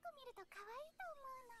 く見ると可愛いと思うの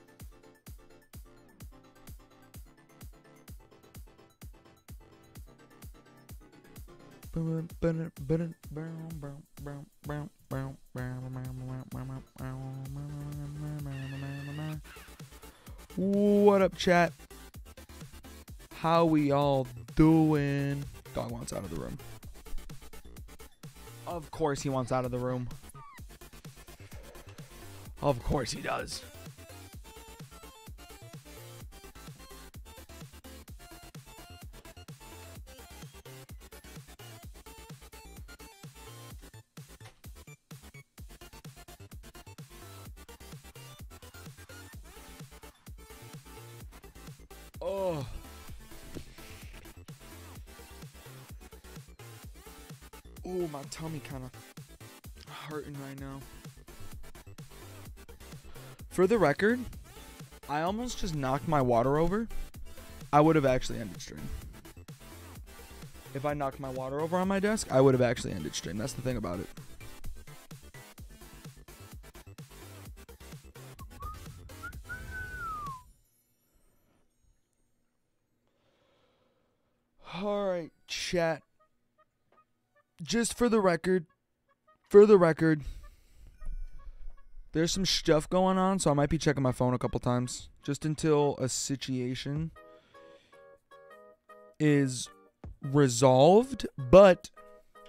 What up, chat? How we all doing? Dog wants out of the room. Of course he wants out of the room. Of course he does. Tummy kind of hurting right now. For the record, I almost just knocked my water over. I would have actually ended stream. If I knocked my water over on my desk, I would have actually ended stream. That's the thing about it. All right, chat. Just for the record, for the record, there's some stuff going on, so I might be checking my phone a couple times just until a situation is resolved, but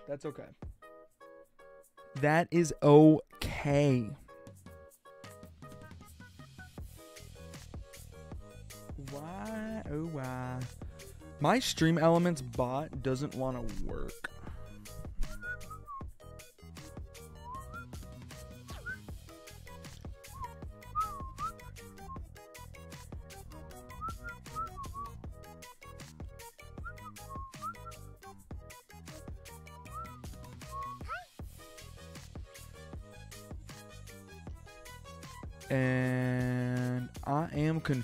that's okay. That is okay. Why? Oh, why? My Stream Elements bot doesn't want to work.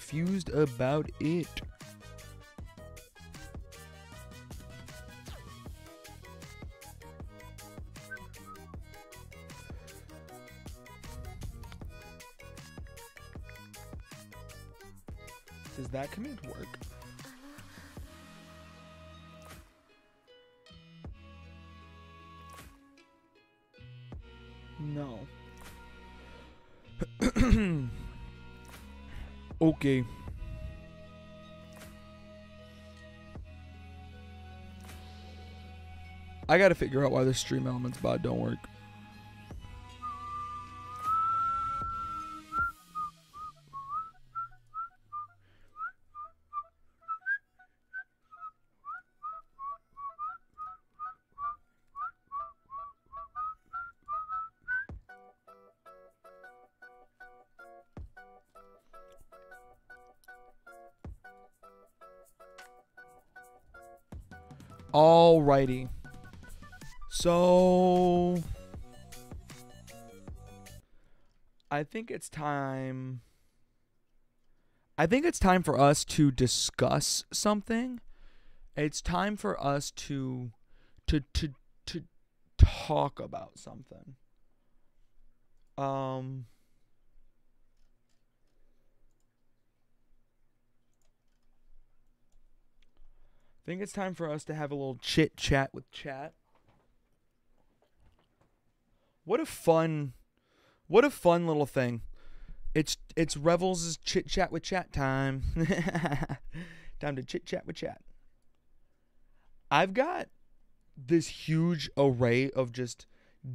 Confused about it. Okay. I gotta figure out why the stream elements bot don't work. Alrighty. So I think it's time. I think it's time for us to discuss something. It's time for us to to to to talk about something. Um think it's time for us to have a little chit chat with chat. What a fun what a fun little thing. It's it's Revels' chit chat with chat time. time to chit chat with chat. I've got this huge array of just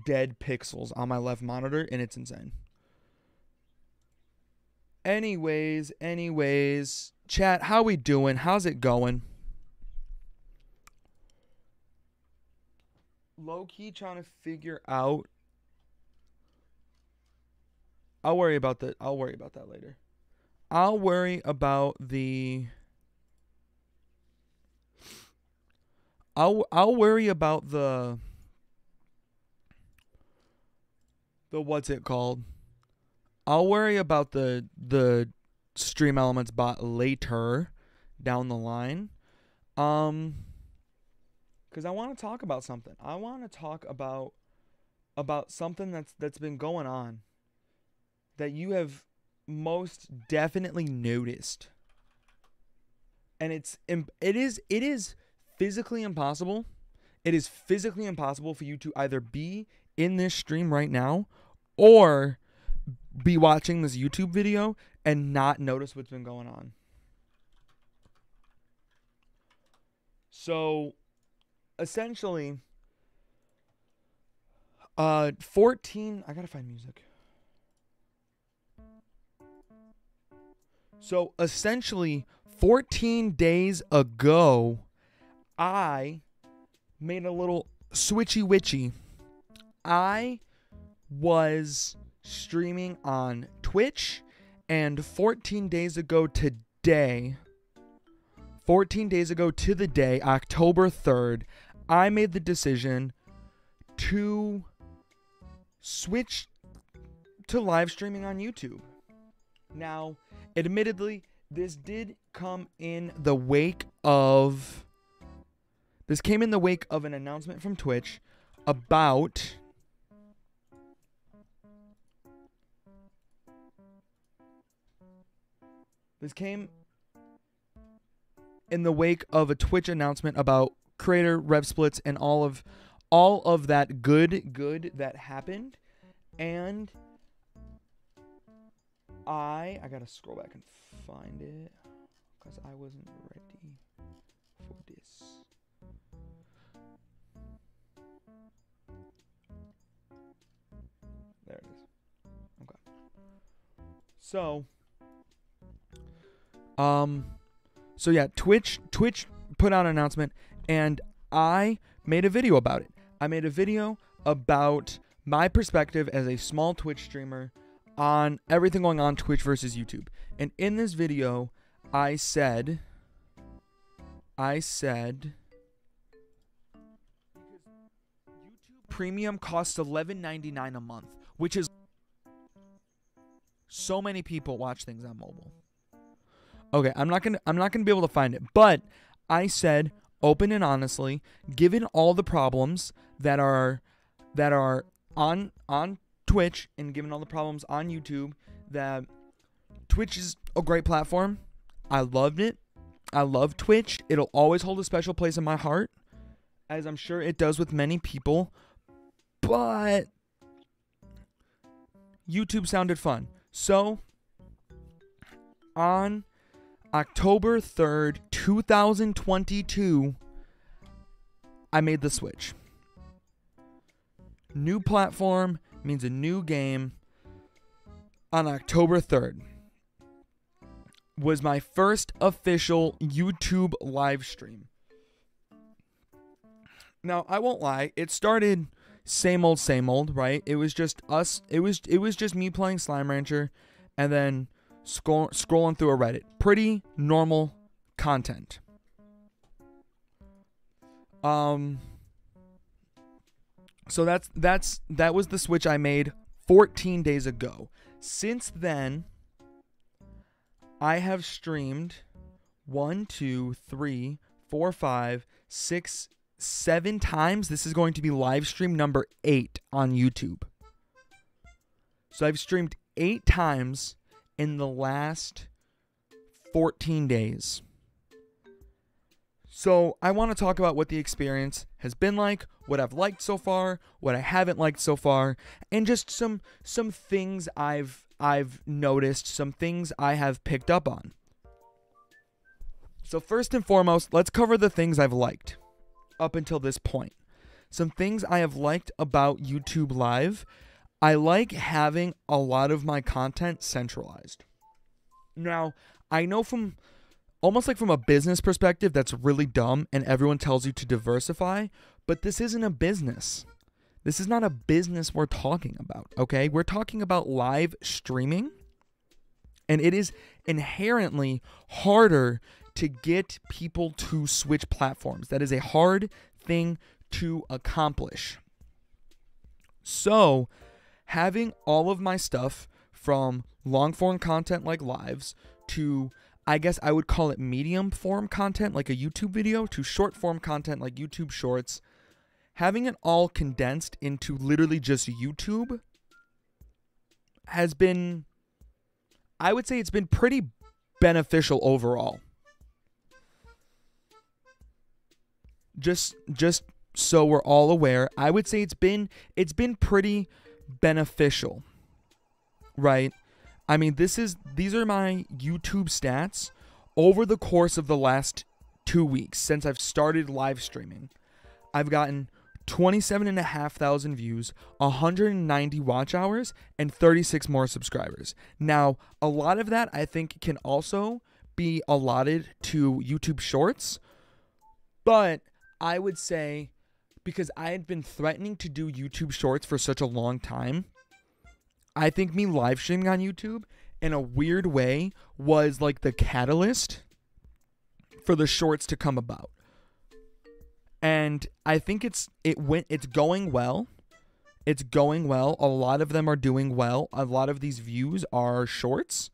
dead pixels on my left monitor and it's insane. Anyways, anyways, chat, how we doing? How's it going? Low key trying to figure out I'll worry about that. I'll worry about that later. I'll worry about the I'll I'll worry about the the what's it called? I'll worry about the the stream elements bot later down the line. Um cuz I want to talk about something. I want to talk about about something that's that's been going on that you have most definitely noticed. And it's it is it is physically impossible. It is physically impossible for you to either be in this stream right now or be watching this YouTube video and not notice what's been going on. So essentially uh 14 I got to find music. So essentially, 14 days ago, I made a little switchy witchy. I was streaming on Twitch, and 14 days ago today, 14 days ago to the day, October 3rd, I made the decision to switch to live streaming on YouTube. Now, admittedly, this did come in the wake of. This came in the wake of an announcement from Twitch about. This came in the wake of a Twitch announcement about creator rev splits and all of all of that good good that happened and I I gotta scroll back and find it because I wasn't ready for this. There it is. Okay. So, um, so yeah, Twitch Twitch put out an announcement, and I made a video about it. I made a video about my perspective as a small Twitch streamer on everything going on Twitch versus YouTube. And in this video, I said, I said, YouTube Premium costs $11.99 a month, which is so many people watch things on mobile. Okay, I'm not gonna I'm not gonna be able to find it, but I said open and honestly, given all the problems that are that are on on Twitch and given all the problems on YouTube that Twitch is a great platform. I loved it. I love Twitch. It'll always hold a special place in my heart, as I'm sure it does with many people. But YouTube sounded fun. So on October 3rd, 2022, I made the switch. New platform, means a new game on October 3rd was my first official YouTube live stream. Now, I won't lie, it started same old same old, right? It was just us it was it was just me playing Slime Rancher and then scroll, scrolling through a Reddit. Pretty normal content. Um so that's that's that was the switch I made 14 days ago. Since then, I have streamed one, two, three, four, five, six, seven times. This is going to be live stream number eight on YouTube. So I've streamed eight times in the last 14 days. So I want to talk about what the experience has been like, what I've liked so far, what I haven't liked so far, and just some some things I've I've noticed, some things I have picked up on. So first and foremost, let's cover the things I've liked up until this point. Some things I have liked about YouTube Live. I like having a lot of my content centralized. Now, I know from almost like from a business perspective that's really dumb and everyone tells you to diversify, but this isn't a business. This is not a business we're talking about, okay? We're talking about live streaming and it is inherently harder to get people to switch platforms. That is a hard thing to accomplish. So, having all of my stuff from long form content like lives to I guess I would call it medium form content like a YouTube video to short form content like YouTube shorts, having it all condensed into literally just YouTube has been I would say it's been pretty beneficial overall. Just just so we're all aware, I would say it's been it's been pretty beneficial. Right? I mean, this is these are my YouTube stats over the course of the last 2 weeks since I've started live streaming. I've gotten 27,500 views, 190 watch hours, and 36 more subscribers. Now, a lot of that I think can also be allotted to YouTube Shorts, but I would say because I had been threatening to do YouTube Shorts for such a long time, I think me live streaming on YouTube in a weird way was like the catalyst for the shorts to come about. And I think it's it went it's going well. It's going well. A lot of them are doing well. A lot of these views are shorts.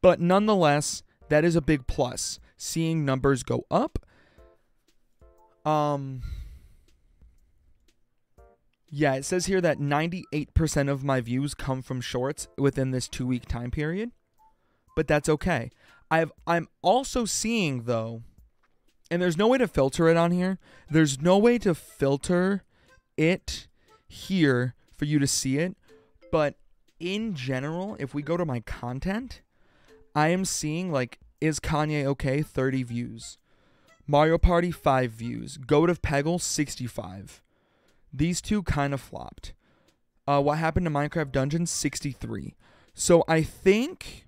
But nonetheless, that is a big plus. Seeing numbers go up. Um yeah, it says here that 98% of my views come from shorts within this 2-week time period. But that's okay. I've I'm also seeing though and there's no way to filter it on here. There's no way to filter it here for you to see it, but in general, if we go to my content, I am seeing like is Kanye okay 30 views. Mario Party 5 views. Goat of Peggle 65. These two kind of flopped. Uh, what happened to Minecraft Dungeons 63. So I think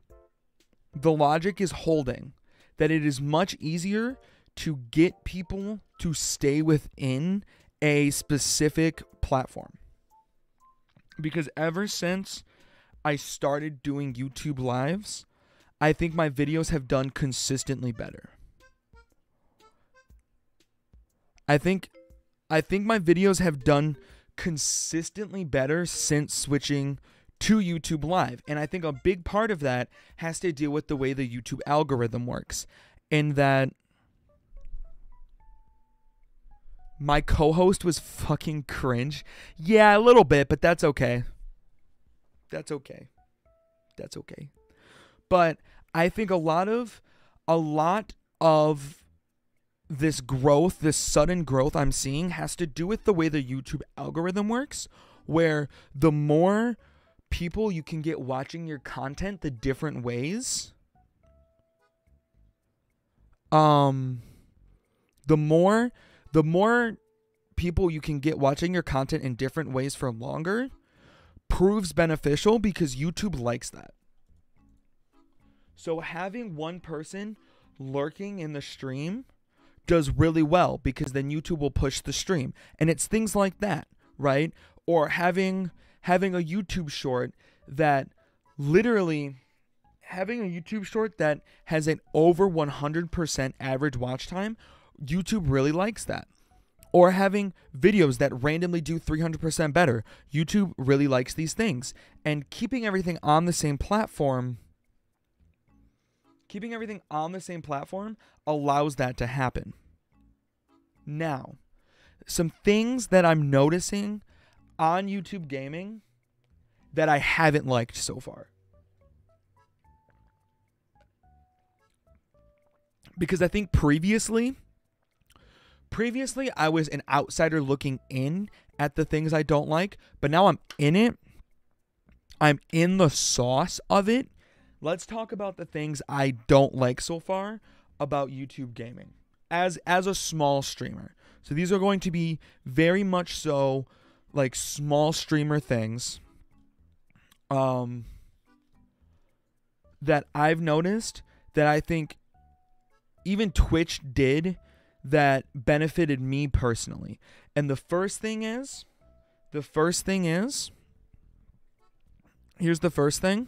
the logic is holding that it is much easier to get people to stay within a specific platform. Because ever since I started doing YouTube lives, I think my videos have done consistently better. I think I think my videos have done consistently better since switching to YouTube Live. And I think a big part of that has to deal with the way the YouTube algorithm works. In that my co-host was fucking cringe. Yeah, a little bit, but that's okay. That's okay. That's okay. But I think a lot of a lot of this growth, this sudden growth I'm seeing has to do with the way the YouTube algorithm works, where the more people you can get watching your content the different ways, um the more the more people you can get watching your content in different ways for longer proves beneficial because YouTube likes that. So having one person lurking in the stream does really well because then YouTube will push the stream. And it's things like that, right? Or having having a YouTube short that literally having a YouTube short that has an over 100% average watch time, YouTube really likes that. or having videos that randomly do 300% better. YouTube really likes these things. And keeping everything on the same platform keeping everything on the same platform allows that to happen. Now, some things that I'm noticing on YouTube gaming that I haven't liked so far. Because I think previously previously I was an outsider looking in at the things I don't like, but now I'm in it. I'm in the sauce of it let's talk about the things I don't like so far about YouTube gaming as as a small streamer. So these are going to be very much so like small streamer things um that I've noticed that I think even Twitch did that benefited me personally. And the first thing is the first thing is here's the first thing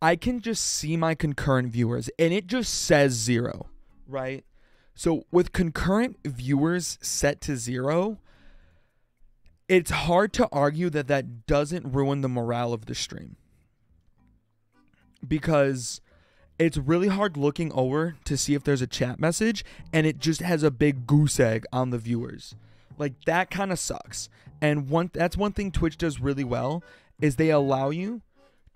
I can just see my concurrent viewers and it just says zero, right? So with concurrent viewers set to zero, it's hard to argue that that doesn't ruin the morale of the stream. Because it's really hard looking over to see if there's a chat message and it just has a big goose egg on the viewers. Like that kind of sucks. And one that's one thing Twitch does really well is they allow you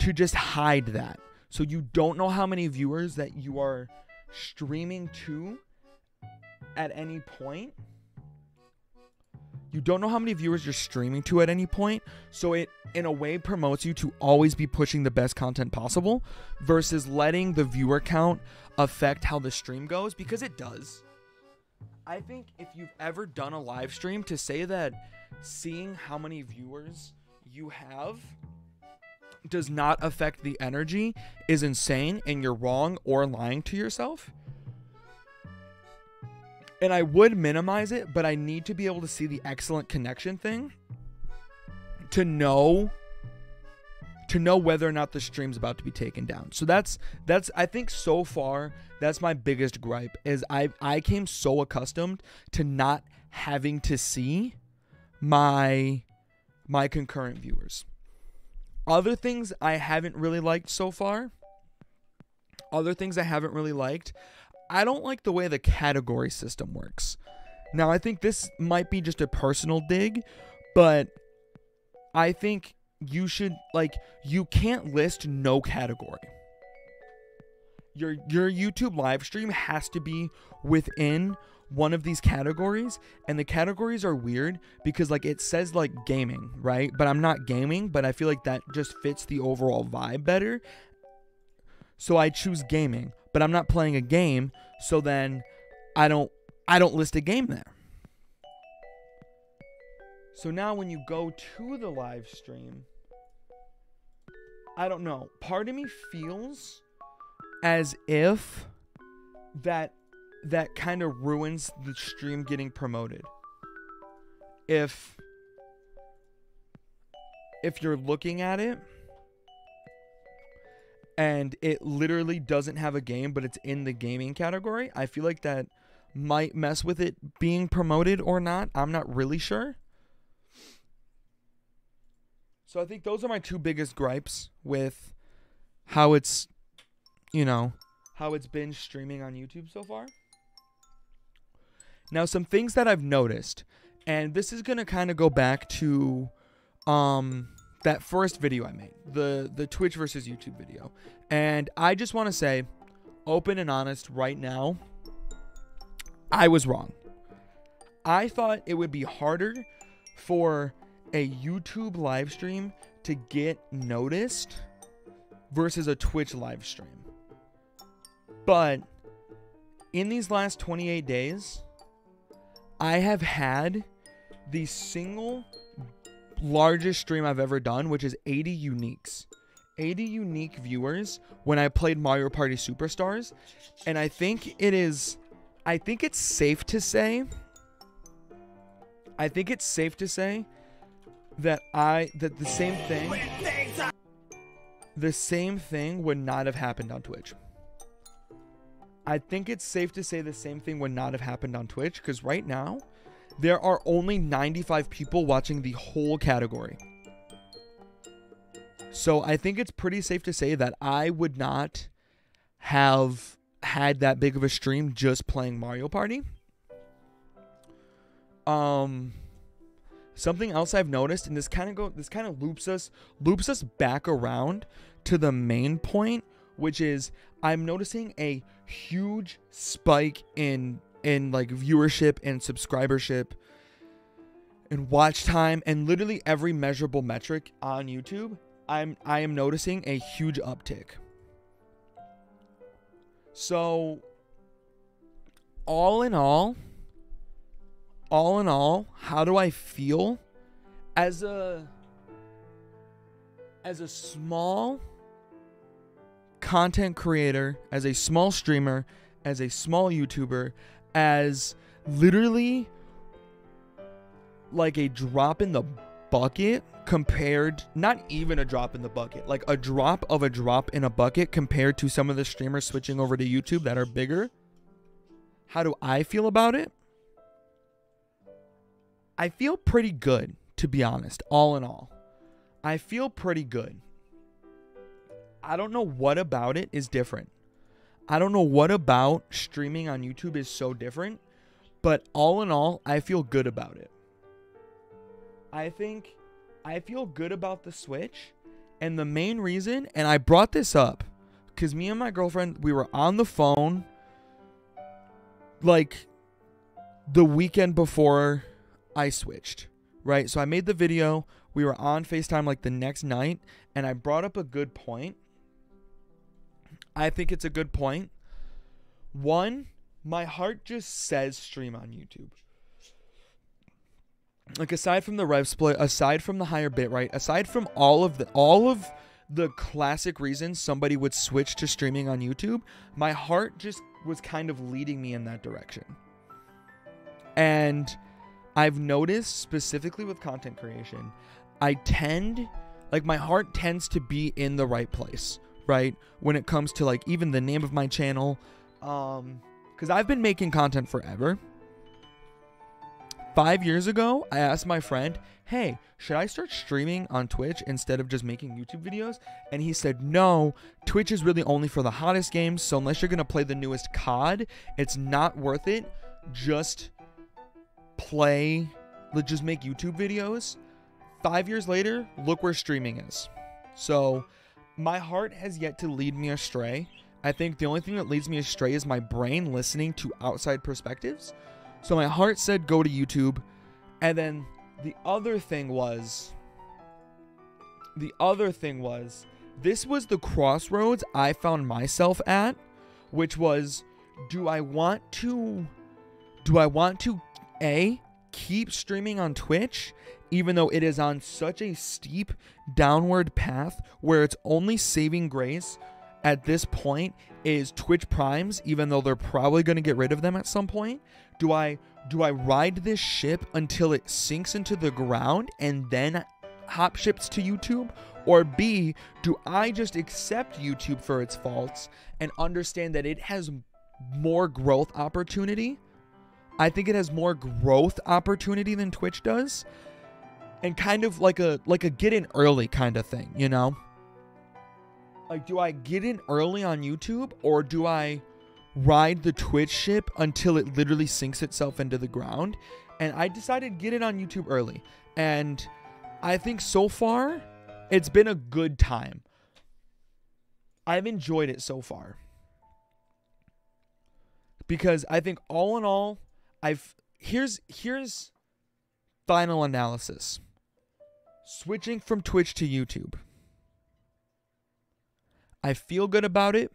to just hide that. So you don't know how many viewers that you are streaming to at any point. You don't know how many viewers you're streaming to at any point. So it, in a way, promotes you to always be pushing the best content possible versus letting the viewer count affect how the stream goes because it does. I think if you've ever done a live stream, to say that seeing how many viewers you have does not affect the energy is insane and you're wrong or lying to yourself. And I would minimize it, but I need to be able to see the excellent connection thing to know to know whether or not the stream's about to be taken down. So that's that's I think so far that's my biggest gripe is I I came so accustomed to not having to see my my concurrent viewers. Other things I haven't really liked so far. Other things I haven't really liked. I don't like the way the category system works. Now, I think this might be just a personal dig, but I think you should like you can't list no category. Your your YouTube live stream has to be within one of these categories and the categories are weird because like it says like gaming right? But i'm not gaming but i feel like that just fits the overall vibe better. So i choose gaming but i'm not playing a game so then i don't i don't list a game there. So now when you go to the live stream i don't know. Part of me feels as if that that kind of ruins the stream getting promoted. If if you're looking at it and it literally doesn't have a game but it's in the gaming category, I feel like that might mess with it being promoted or not. I'm not really sure. So I think those are my two biggest gripes with how it's you know, how it's been streaming on YouTube so far. Now, some things that I've noticed, and this is gonna kind of go back to um that first video I made, the the Twitch versus YouTube video, and I just want to say, open and honest, right now, I was wrong. I thought it would be harder for a YouTube live stream to get noticed versus a Twitch live stream. But in these last 28 days, I have had the single largest stream I've ever done, which is 80 uniques. 80 unique viewers when I played Mario Party Superstars. And I think it is I think it's safe to say I think it's safe to say that I that the same thing the same thing would not have happened on Twitch. I think it's safe to say the same thing would not have happened on Twitch because right now, there are only 95 people watching the whole category. So I think it's pretty safe to say that I would not have had that big of a stream just playing Mario Party. Um something else I've noticed and this kind of go this kind of loops us loops us back around to the main point which is I'm noticing a huge spike in in like viewership and subscribership and watch time and literally every measurable metric on YouTube. I'm I am noticing a huge uptick. So all in all, all in all, how do I feel as a as a small content creator, as a small streamer, as a small YouTuber, as literally like a drop in the bucket compared not even a drop in the bucket like a drop of a drop in a bucket compared to some of the streamers switching over to YouTube that are bigger. How do I feel about it? I feel pretty good to be honest all in all. I feel pretty good I don't know what about it is different I don't know what about streaming on YouTube is so different, but all in all, I feel good about it. I think I feel good about the Switch, and the main reason, and I brought this up because me and my girlfriend, we were on the phone like the weekend before I switched, right? So I made the video, we were on FaceTime like the next night, and I brought up a good point I think it's a good point. One, my heart just says stream on YouTube. Like aside from the rev split, aside from the higher bit rate, aside from all of the all of the classic reasons somebody would switch to streaming on YouTube, my heart just was kind of leading me in that direction. And I've noticed specifically with content creation, I tend like my heart tends to be in the right place right? When it comes to like even the name of my channel. Um, because I've been making content forever. Five years ago, I asked my friend, hey, should I start streaming on Twitch instead of just making YouTube videos? And he said, no, Twitch is really only for the hottest games. So unless you're going to play the newest COD, it's not worth it. Just play, let's just make YouTube videos. Five years later, look where streaming is. So my heart has yet to lead me astray. I think the only thing that leads me astray is my brain listening to outside perspectives. So my heart said go to YouTube. And then the other thing was the other thing was this was the crossroads I found myself at, which was do I want to do I want to a keep streaming on Twitch even though it is on such a steep downward path where it's only saving grace at this point is Twitch Primes, even though they're probably going to get rid of them at some point. Do I do I ride this ship until it sinks into the ground and then hop ships to YouTube? Or B, do I just accept YouTube for its faults and understand that it has more growth opportunity? I think it has more growth opportunity than Twitch does and kind of like a like a get in early kind of thing, you know? Like do I get in early on YouTube or do I ride the Twitch ship until it literally sinks itself into the ground? And I decided get it on YouTube early. And I think so far it's been a good time. I've enjoyed it so far. Because I think all in all, I've here's here's final analysis. Switching from Twitch to YouTube. I feel good about it.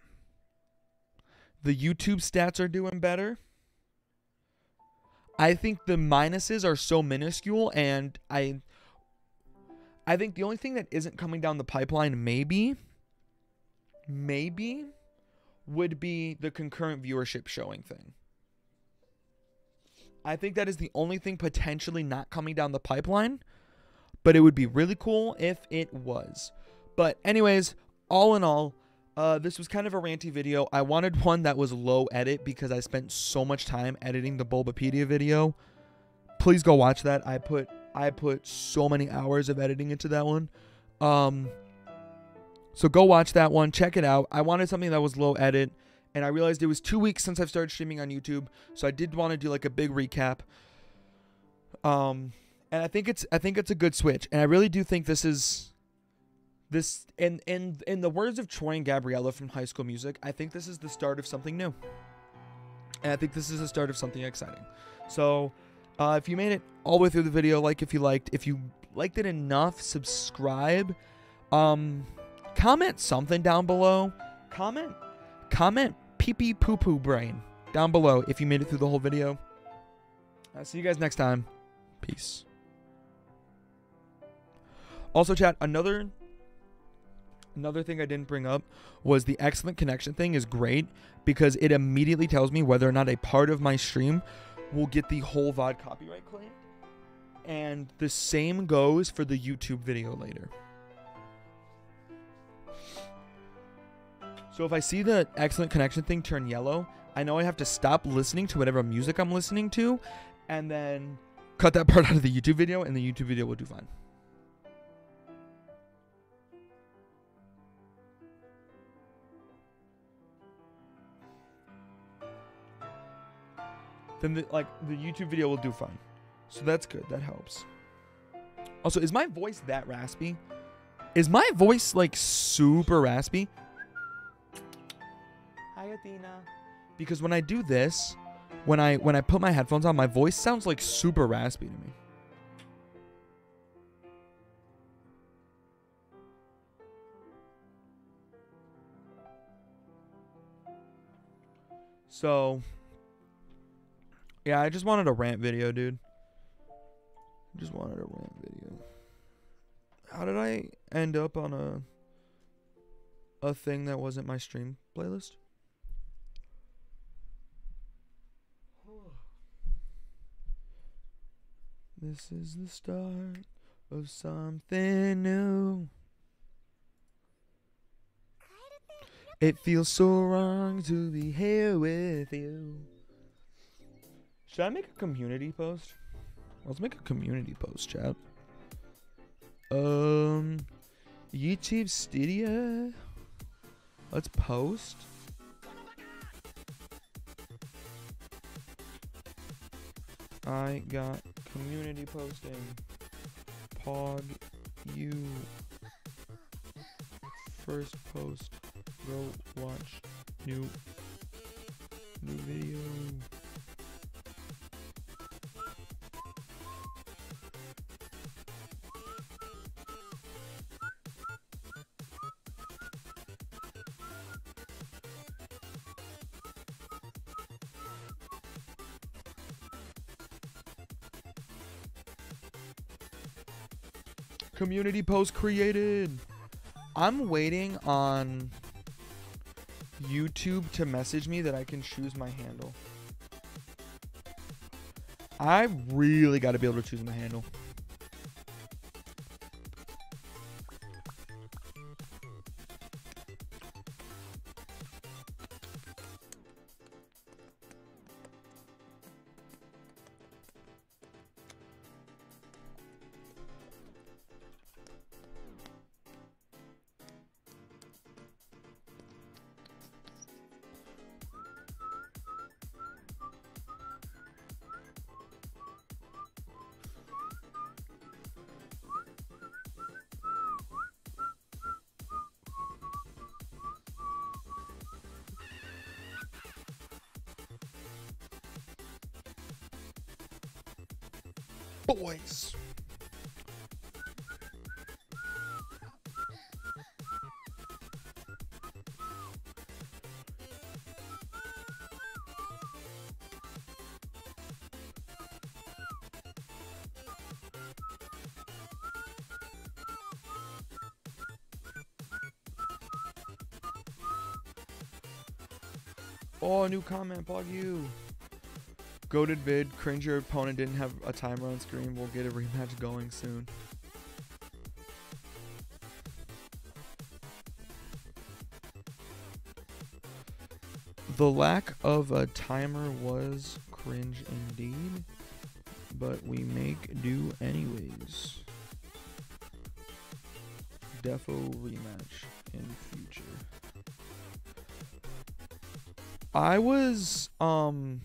The YouTube stats are doing better. I think the minuses are so minuscule and I I think the only thing that isn't coming down the pipeline maybe maybe would be the concurrent viewership showing thing. I think that is the only thing potentially not coming down the pipeline but it would be really cool if it was. But anyways, all in all, uh, this was kind of a ranty video. I wanted one that was low edit because I spent so much time editing the Bulbapedia video. please go watch that. I put I put so many hours of editing into that one. Um so go watch that one. Check it out. I wanted something that was low edit and I realized it was 2 weeks since I've started streaming on YouTube, so I did want to do like a big recap. Um and I think it's I think it's a good switch. And I really do think this is this in in in the words of Troy and Gabriella from High School Music, I think this is the start of something new. And I think this is the start of something exciting. So, uh, if you made it all the way through the video, like if you liked, if you liked it enough, subscribe. Um, comment something down below. Comment, comment pee pee poo poo brain down below if you made it through the whole video. I'll see you guys next time. Peace. Also, chat, another another thing I didn't bring up was the excellent connection thing is great because it immediately tells me whether or not a part of my stream will get the whole VOD copyright claim. And the same goes for the YouTube video later. So if I see the excellent connection thing turn yellow, I know I have to stop listening to whatever music I'm listening to and then cut that part out of the YouTube video and the YouTube video will do fine. Then the, like the YouTube video will do fine. So that's good. That helps. Also, is my voice that raspy? Is my voice like super raspy? Hi, Athena. Because when I do this, when I when I put my headphones on, my voice sounds like super raspy to me. So, yeah, I just wanted a rant video, dude. I Just wanted a rant video. How did I end up on a a thing that wasn't my stream playlist? This is the start of something new. It feels so wrong to be here with you. Should I make a community post? Let's make a community post, chat. Um, YouTube Studio. Let's post. I got community posting. Pog you. First post. Go watch new new video. Community post created. I'm waiting on YouTube to message me that I can choose my handle. I really got to be able to choose my handle. Oh, new comment, bug you. Goaded vid, cringe your opponent didn't have a timer on screen. We'll get a rematch going soon. The lack of a timer was cringe indeed. but we make do anyways. Defo rematch in future. I was um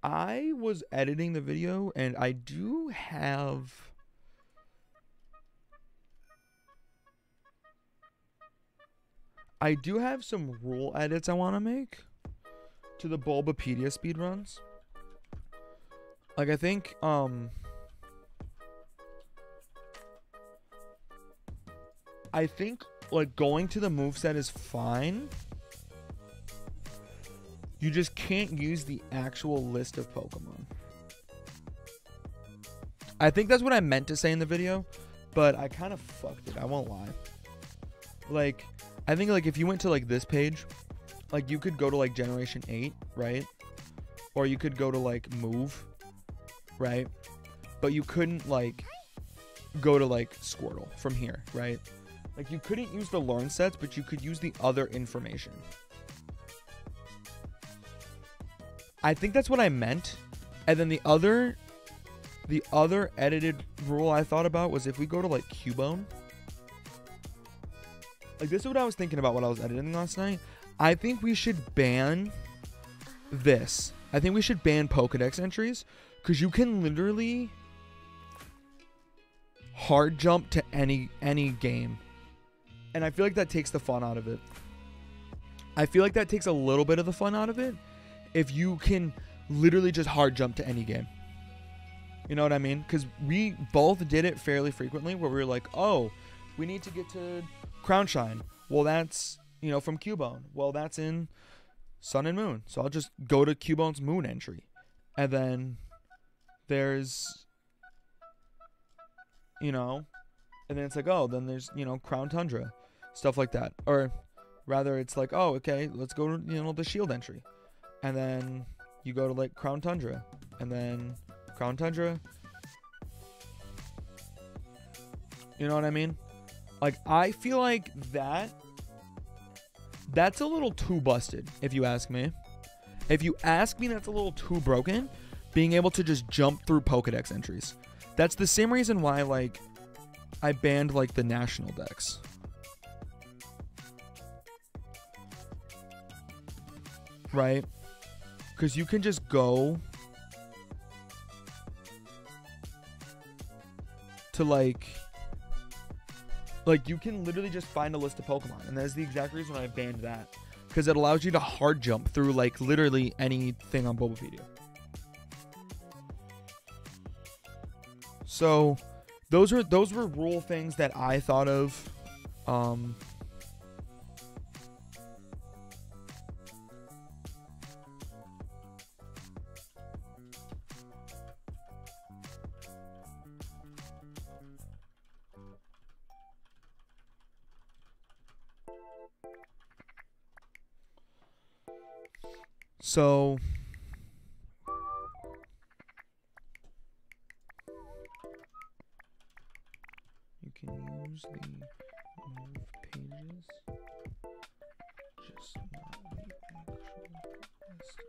I was editing the video and I do have I do have some rule edits I want to make to the Bulbapedia speedruns. Like I think um I think like going to the moveset is fine. You just can't use the actual list of Pokemon. I think that's what I meant to say in the video, but I kind of fucked it. I won't lie. Like, I think like if you went to like this page, like you could go to like Generation 8, right? Or you could go to like Move, right? But you couldn't like go to like Squirtle from here, right? Like you couldn't use the learn sets, but you could use the other information. I think that's what I meant. And then the other the other edited rule I thought about was if we go to like Cubone. Like this is what I was thinking about when I was editing last night. I think we should ban this. I think we should ban Pokedex entries because you can literally hard jump to any any game. And I feel like that takes the fun out of it. I feel like that takes a little bit of the fun out of it if you can literally just hard jump to any game. You know what I mean? Because we both did it fairly frequently where we were like, oh, we need to get to Crown Shrine. Well, that's, you know, from Cubone. Well, that's in Sun and Moon. So I'll just go to Cubone's Moon entry. And then there's, you know, and then it's like, oh, then there's, you know, Crown Tundra stuff like that. Or rather, it's like, oh, okay, let's go to you know the Shield entry, and then you go to like Crown Tundra, and then Crown Tundra. You know what I mean? Like I feel like that. That's a little too busted, if you ask me. If you ask me, that's a little too broken. Being able to just jump through Pokedex entries. That's the same reason why, like, I banned like the National Dex. Right? Because you can just go to like like you can literally just find a list of Pokemon, and that's the exact reason why I banned that. Because it allows you to hard jump through like literally anything on Bulbapedia. So those are those were rule things that I thought of. Um, So you can use the move pages, just not the actual list,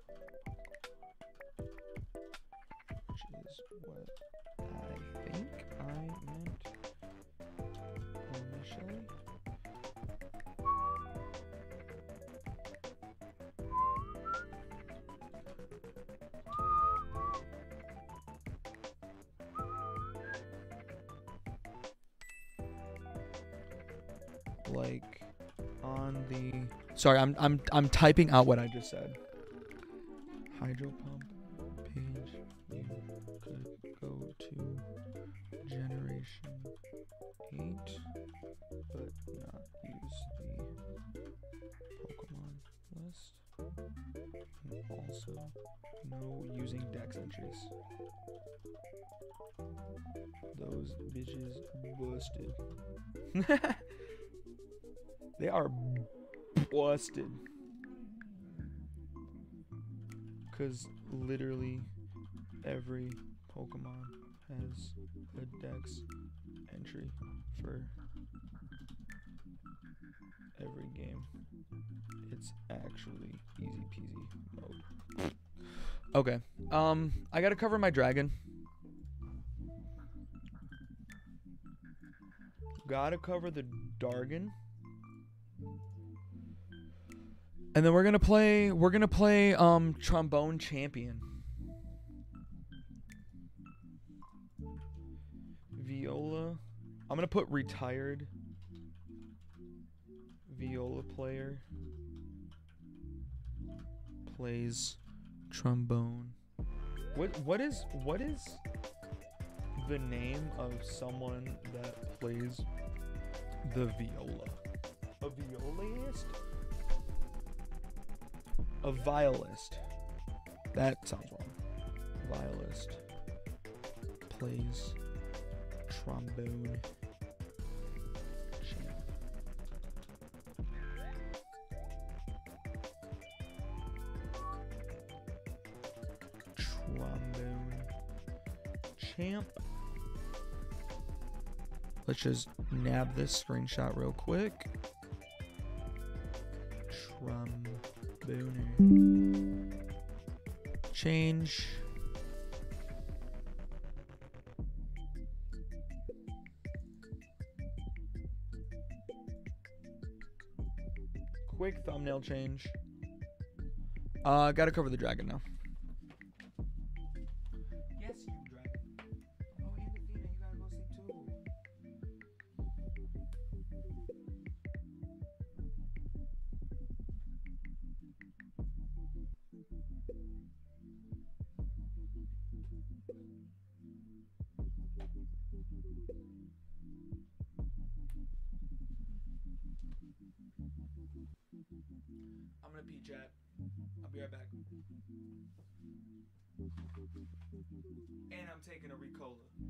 which is what I think I meant like on the sorry i'm i'm i'm typing out what i just said. Hydro pump page you could go to generation 8 but not use the pokemon list. And also no using dex entries. Those bitches busted They are busted. Because literally every Pokemon has a dex entry for every game. It's actually easy peasy mode. Okay. Um, I gotta cover my dragon. Gotta cover the Dargon. And then we're gonna play. We're gonna play um trombone champion. Viola. I'm gonna put retired. Viola player plays trombone. What what is what is the name of someone that plays the viola? A violist? A violist. That sounds wrong. Violist plays trombone. champ. Trombone champ. Let's just nab this screenshot real quick. Change. Quick thumbnail change. Uh, gotta cover the dragon now. And I'm taking a Ricola.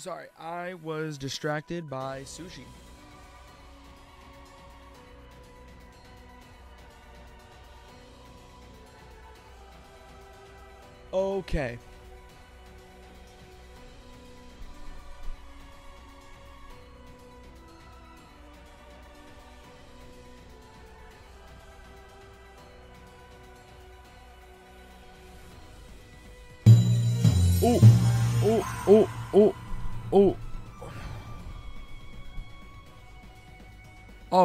Sorry, I was distracted by sushi. Okay.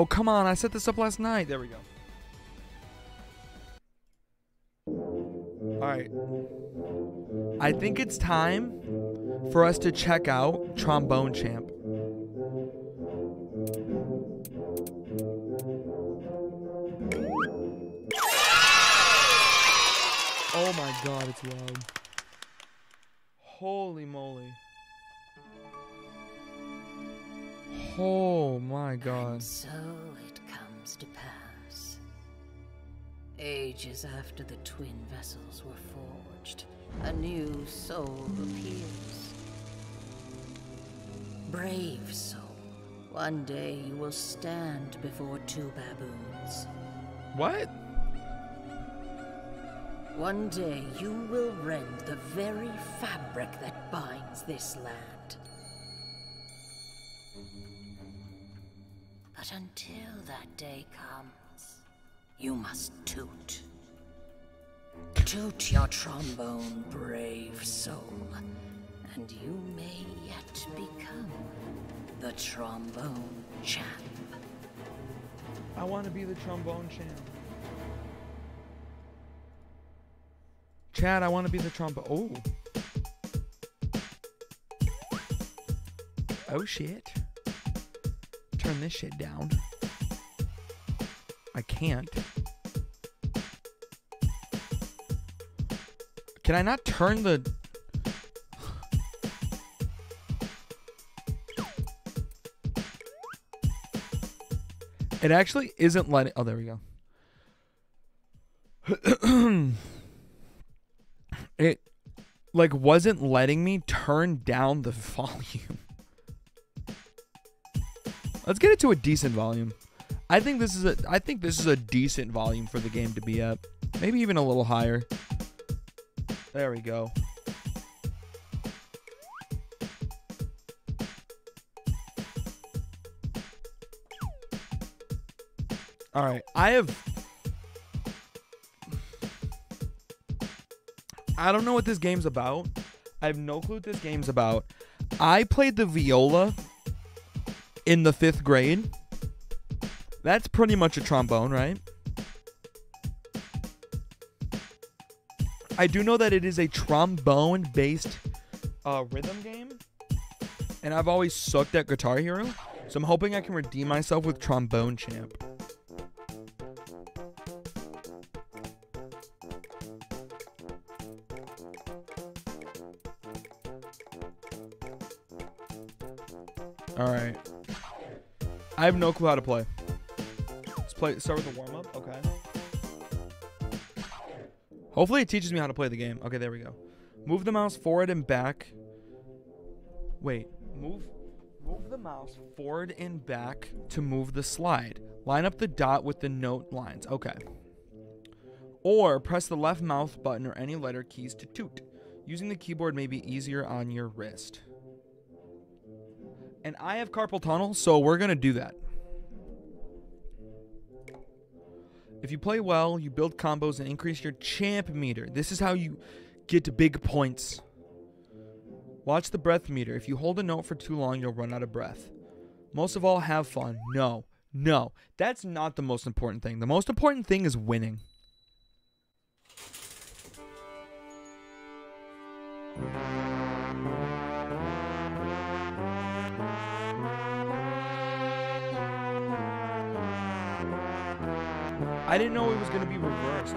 Oh, come on. I set this up last night. There we go. All right. I think it's time for us to check out Trombone Champ. Oh my god, it's loud. Holy moly. Oh my god. Ages after the twin vessels were forged, a new soul appears. Brave soul, one day you will stand before two baboons. What? One day you will rend the very fabric that binds this land. But until that day comes, you must toot. Toot your trombone, brave soul, and you may yet become the trombone champ. I want to be the trombone champ. Chad, I want to be the trombone. Oh. Oh shit. Turn this shit down. I can't. Can I not turn the. It actually isn't letting. Oh, there we go. it like wasn't letting me turn down the volume. Let's get it to a decent volume. I think this is a I think this is a decent volume for the game to be at. Maybe even a little higher. There we go. All right, I have I don't know what this game's about. I have no clue what this game's about. I played the viola in the fifth grade. That's pretty much a trombone, right? I do know that it is a trombone based uh, rhythm game. And I've always sucked at Guitar Hero. So I'm hoping I can redeem myself with Trombone Champ. All right. I have no clue how to play. Let's play. Start with a warm up. Hopefully, it teaches me how to play the game. Okay, there we go. Move the mouse forward and back. Wait. Move. Move the mouse forward and back to move the slide. Line up the dot with the note lines. Okay. Or press the left mouse button or any letter keys to toot. Using the keyboard may be easier on your wrist. And I have carpal tunnel, so we're going to do that. If you play well, you build combos and increase your champ meter. This is how you get big points. Watch the breath meter. If you hold a note for too long, you'll run out of breath. Most of all, have fun. No, no, that's not the most important thing. The most important thing is winning. I didn't know it was gonna be reversed.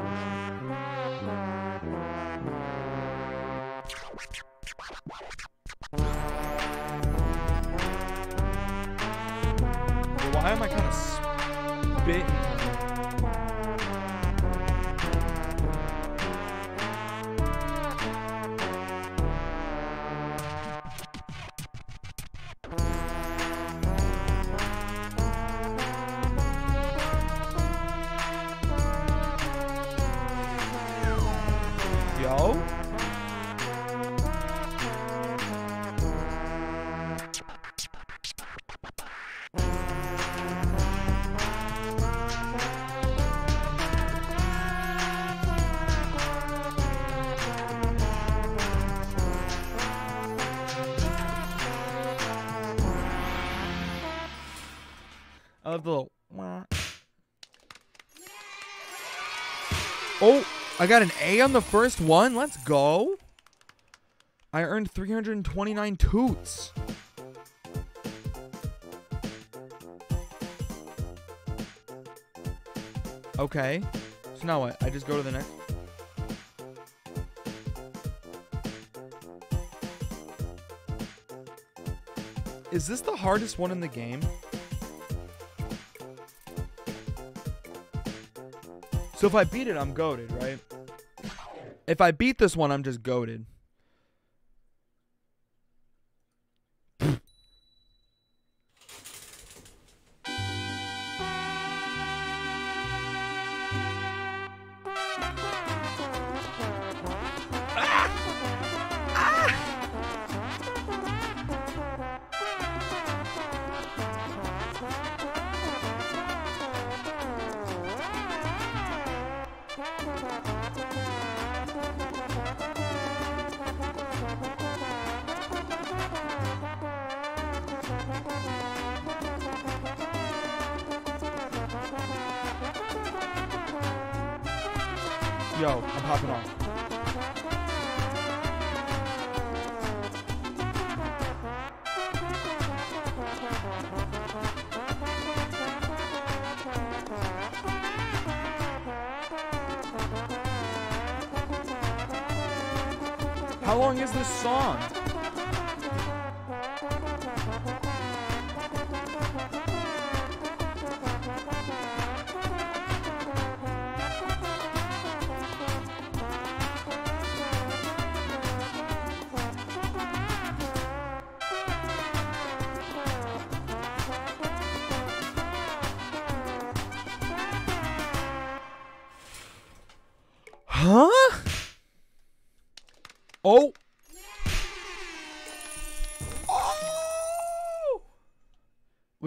Why am I kind of spitting? Got an A on the first one. Let's go. I earned 329 toots. Okay. So now what? I just go to the next. Is this the hardest one in the game? So if I beat it, I'm goaded, right? If I beat this one, I'm just goaded.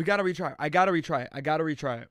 We gotta retry. I gotta retry. I gotta retry it.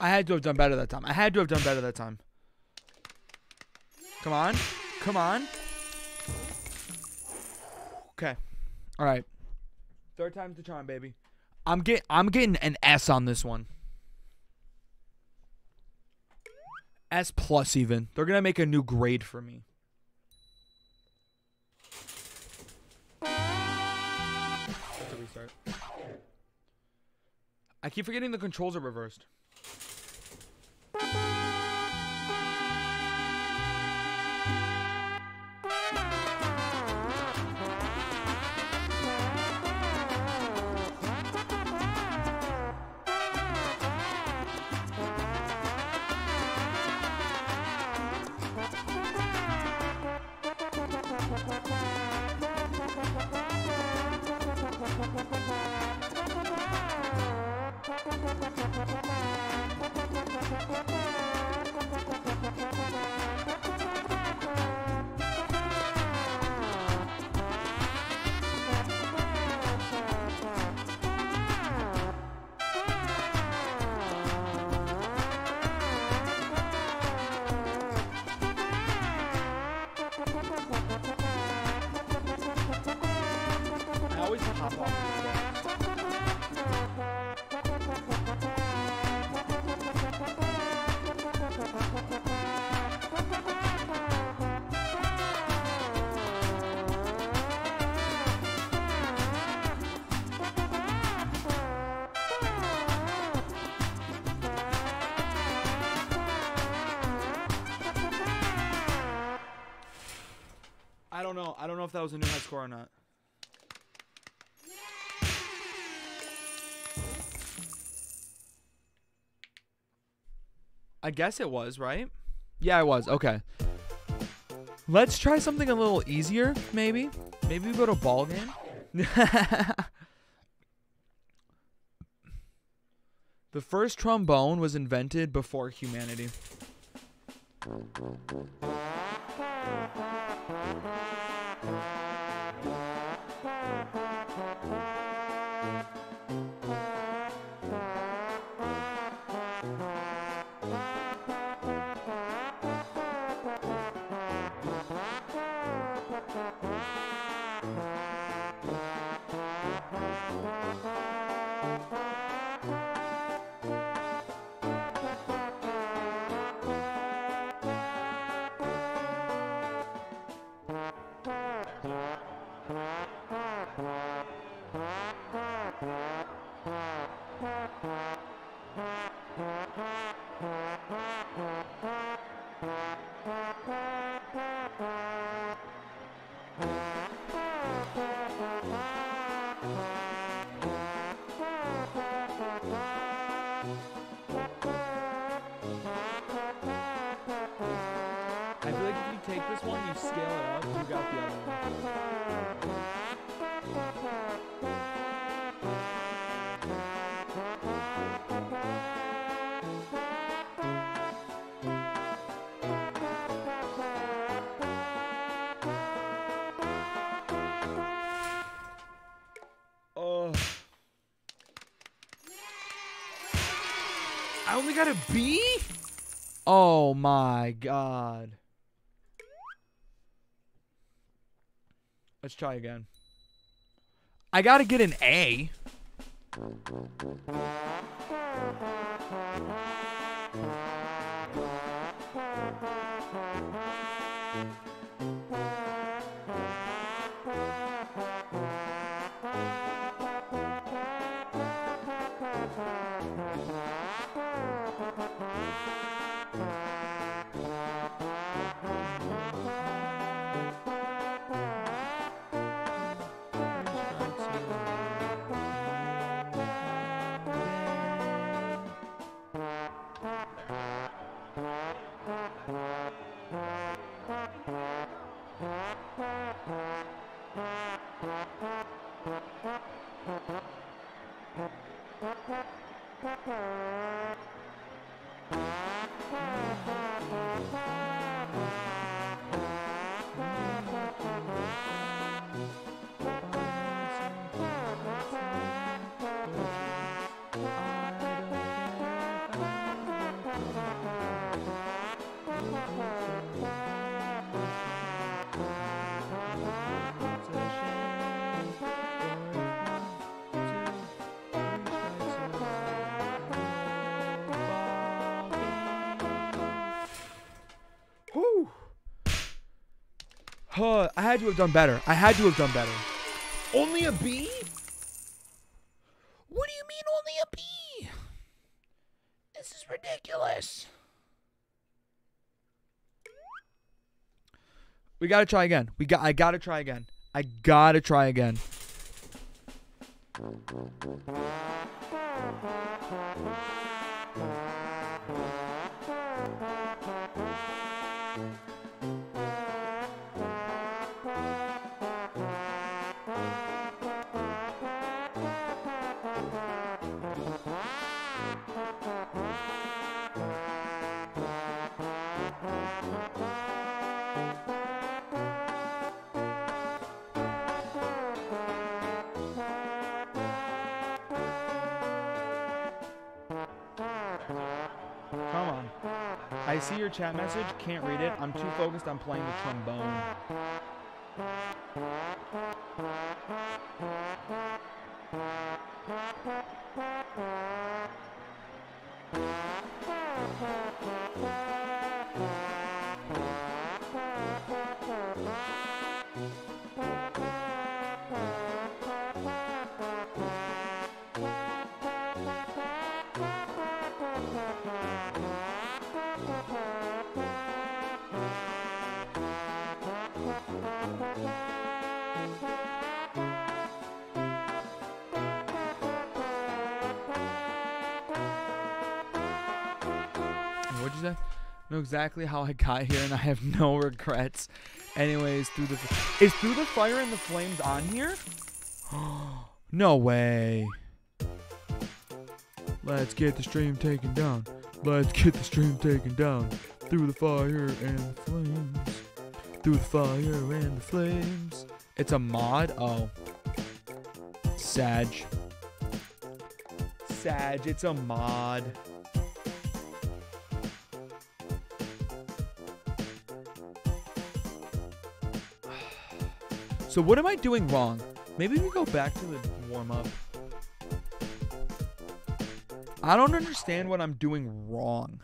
I had to have done better that time. I had to have done better that time. Come on. Come on. Okay. All right. Third time's the charm, baby. I'm get I'm getting an S on this one. S plus even. They're gonna make a new grade for me. I keep forgetting the controls are reversed. If that was a new high score or not. I guess it was, right? Yeah, it was. Okay. Let's try something a little easier, maybe. Maybe we go to ball game. the first trombone was invented before humanity. I only got a B? Oh my god. Let's try again. I gotta get an A. Huh, I had to have done better. I had to have done better. Only a B? What do you mean only a B? This is ridiculous. We gotta try again. We got. I gotta try again. I gotta try again. Chat message. Can't read it. I'm too focused on playing the trombone. Exactly how I got here, and I have no regrets. Anyways, through the is through the fire and the flames on here? no way. Let's get the stream taken down. Let's get the stream taken down. Through the fire and the flames. Through the fire and the flames. It's a mod? Oh. Sag. Sag, it's a mod. So what am I doing wrong? Maybe we go back to the warm up. I don't understand what I'm doing wrong.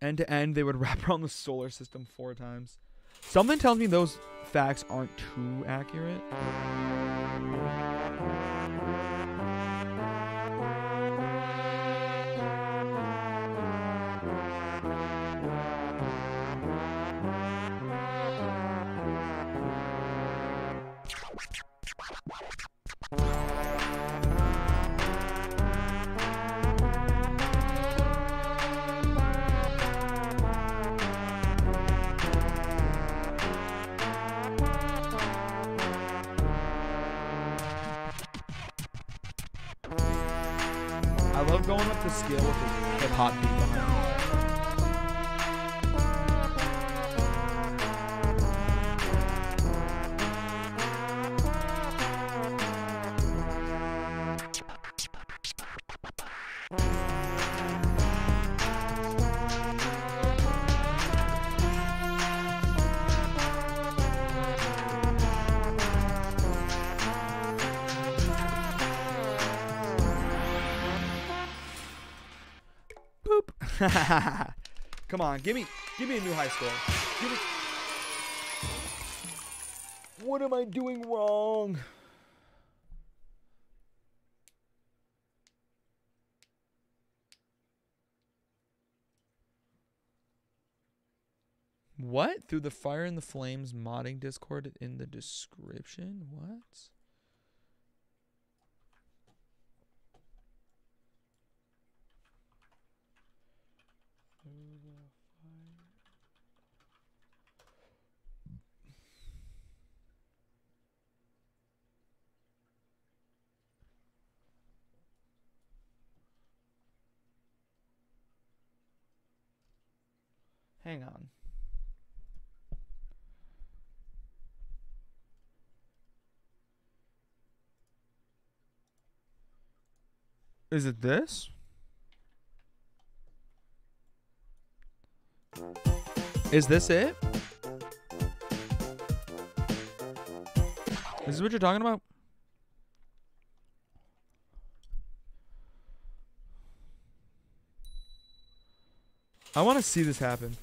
End to end, they would wrap around the solar system four times. Something tells me those facts aren't too accurate. The scale with the hip hop beat behind Come on, give me give me a new high score. Give me What am I doing wrong? What? Through the fire and the flames modding Discord in the description? What? Hang on. Is it this? Is this it? This is what you're talking about? I want to see this happen.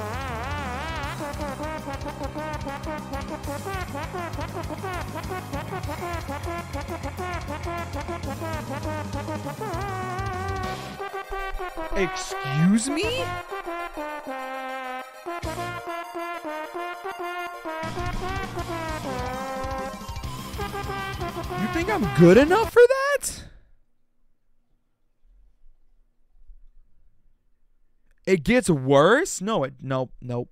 Bye. Excuse me? You think I'm good enough for that? It gets worse? No, it nope, nope.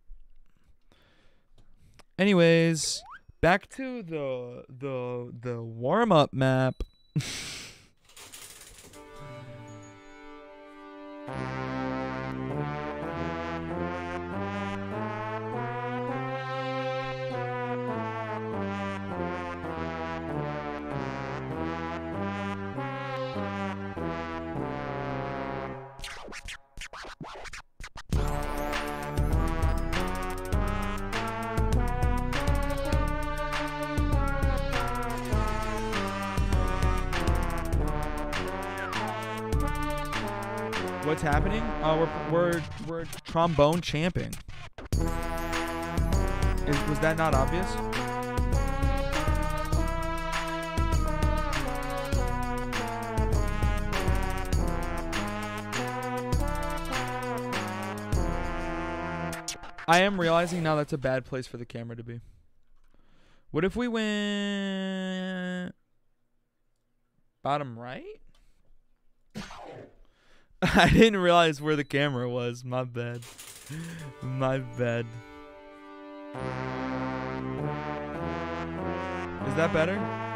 Anyways, back to the the the warm-up map. What's happening? Uh, we're we're we're trombone champing. Is, was that not obvious? I am realizing now that's a bad place for the camera to be. What if we went bottom right? I didn't realize where the camera was. My bad. My bad. Is that better?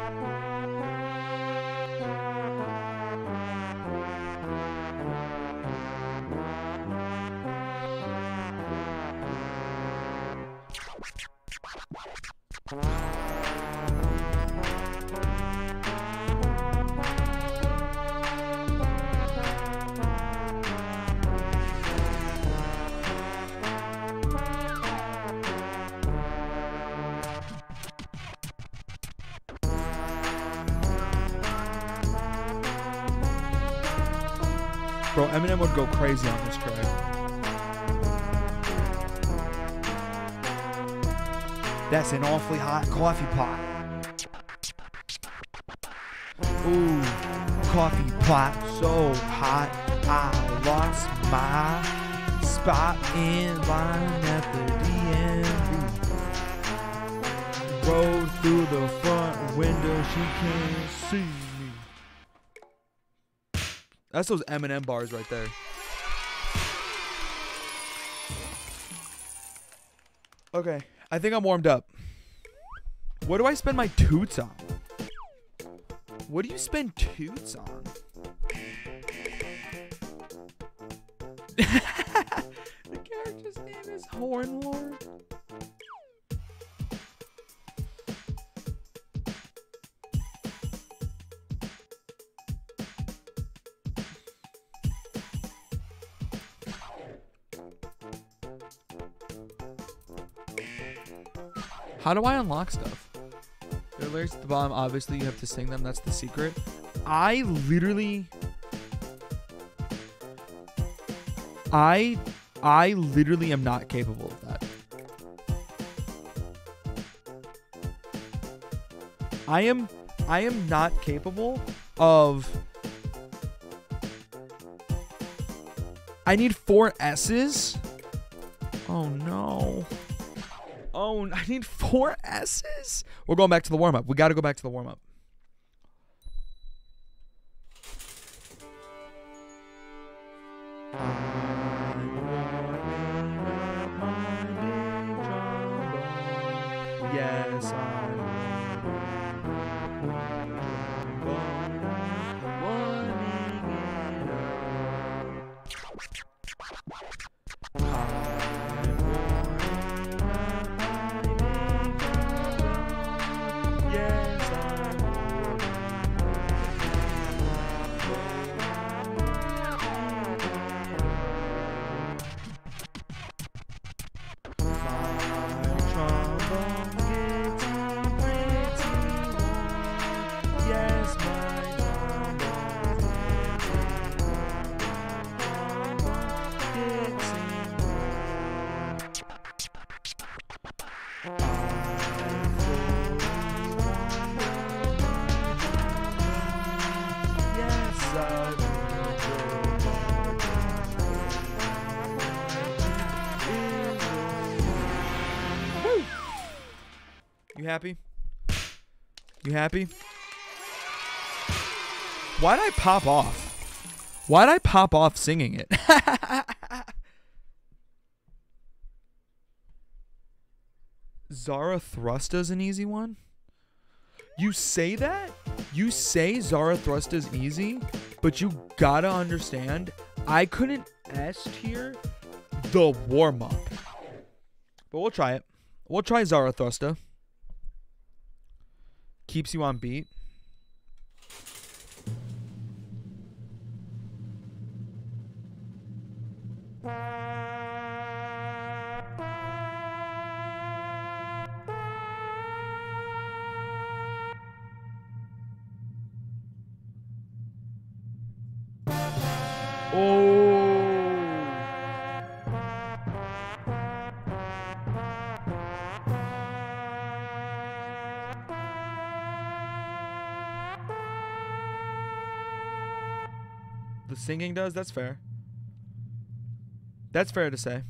Go crazy on this track. That's an awfully hot coffee pot. Ooh, coffee pot so hot. I lost my spot in line at the DMV. Rode through the front window, she can't see. That's those Eminem bars right there. Okay, I think I'm warmed up. What do I spend my toots on? What do you spend toots on? the character's name is Hornlord. How do I unlock stuff? There are lyrics at the bottom. Obviously, you have to sing them. That's the secret. I literally. I. I literally am not capable of that. I am. I am not capable of. I need four S's. Oh no. Oh, I need four S's. We're going back to the warm up. We got to go back to the warm up. Happy? Why'd I pop off? Why'd I pop off singing it? Zara Zarathustra's an easy one? You say that? You say Zara Zarathustra's easy, but you gotta understand, I couldn't S tier the warm up. But we'll try it. We'll try Zara Zarathustra. Keeps you on beat. Singing does. That's fair. That's fair to say.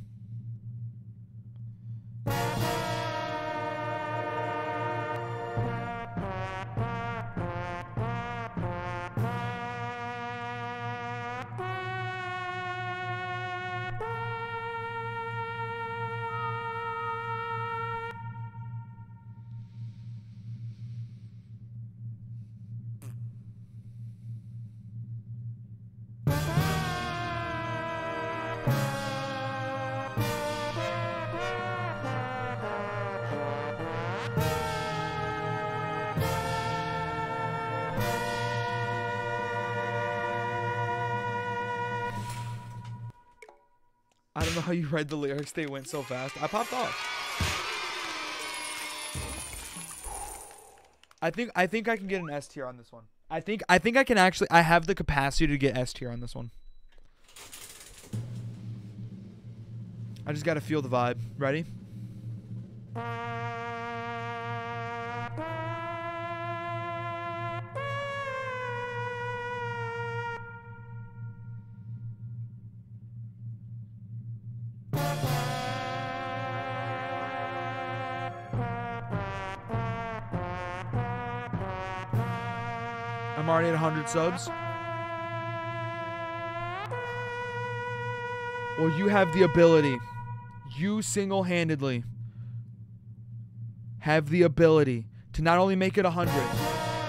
How you read the lyrics. They went so fast. I popped off. I think I think I can get an S tier on this one. I think I think I can actually I have the capacity to get S tier on this one. I just got to feel the vibe. Ready? 100 subs. Well, you have the ability. You single handedly have the ability to not only make it 100,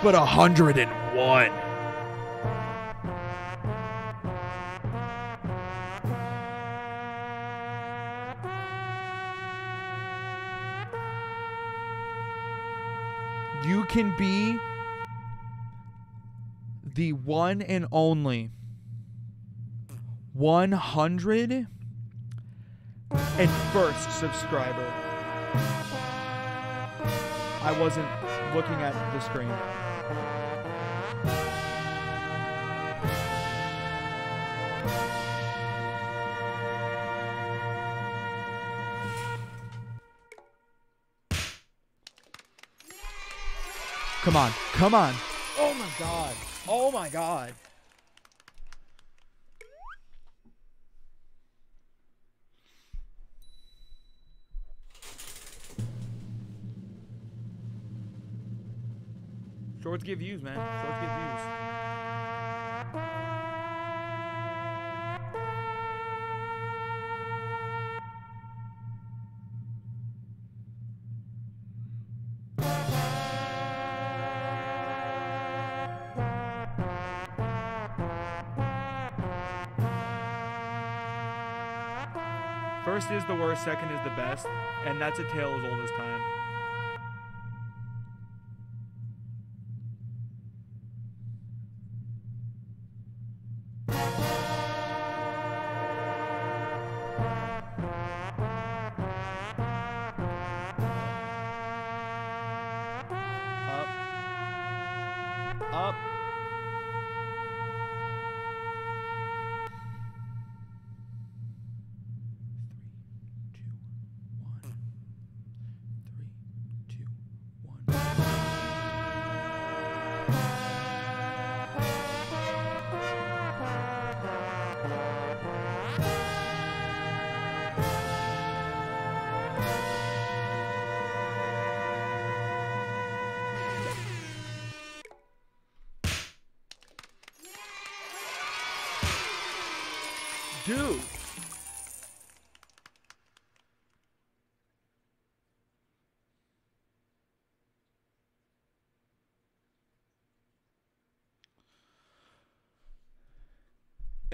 but 101. One and only 100 and first subscriber. I wasn't looking at the screen. Come on, come on. God. Oh my god. Shorts give views, man. Shorts give views. First is the worst, second is the best, and that's a tale as old as time.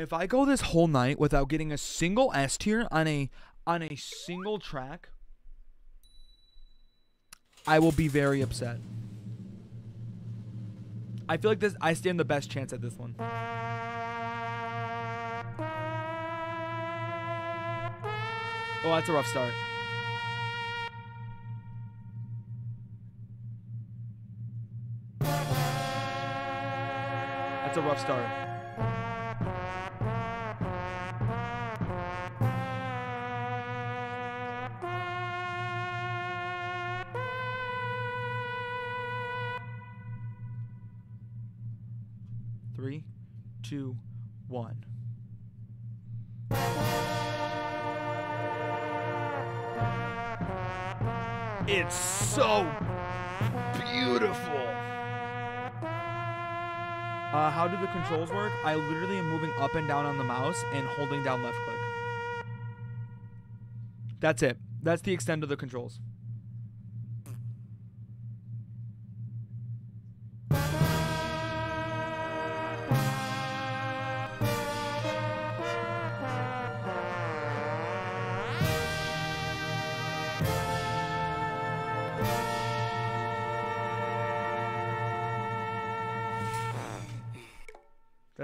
If I go this whole night without getting a single S tier on a on a single track, I will be very upset. I feel like this I stand the best chance at this one. Oh, that's a rough start. That's a rough start. Three, two, one. It's so beautiful. Uh, how do the controls work? I literally am moving up and down on the mouse and holding down left click. That's it. That's the extent of the controls.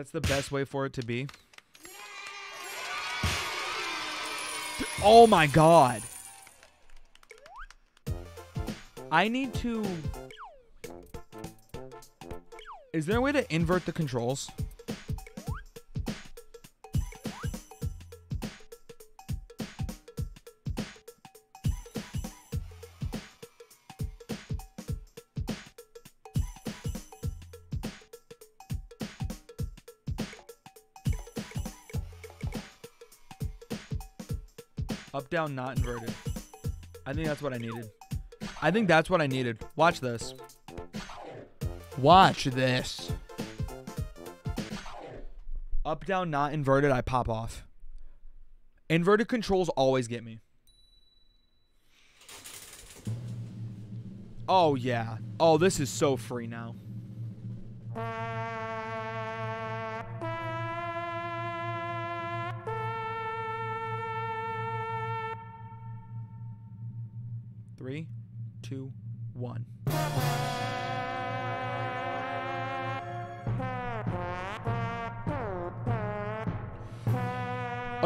That's the best way for it to be. Oh my god. I need to. Is there a way to invert the controls? Down, not inverted. I think that's what I needed. I think that's what I needed. Watch this. Watch this. Up, down, not inverted, I pop off. Inverted controls always get me. Oh, yeah. Oh, this is so free now.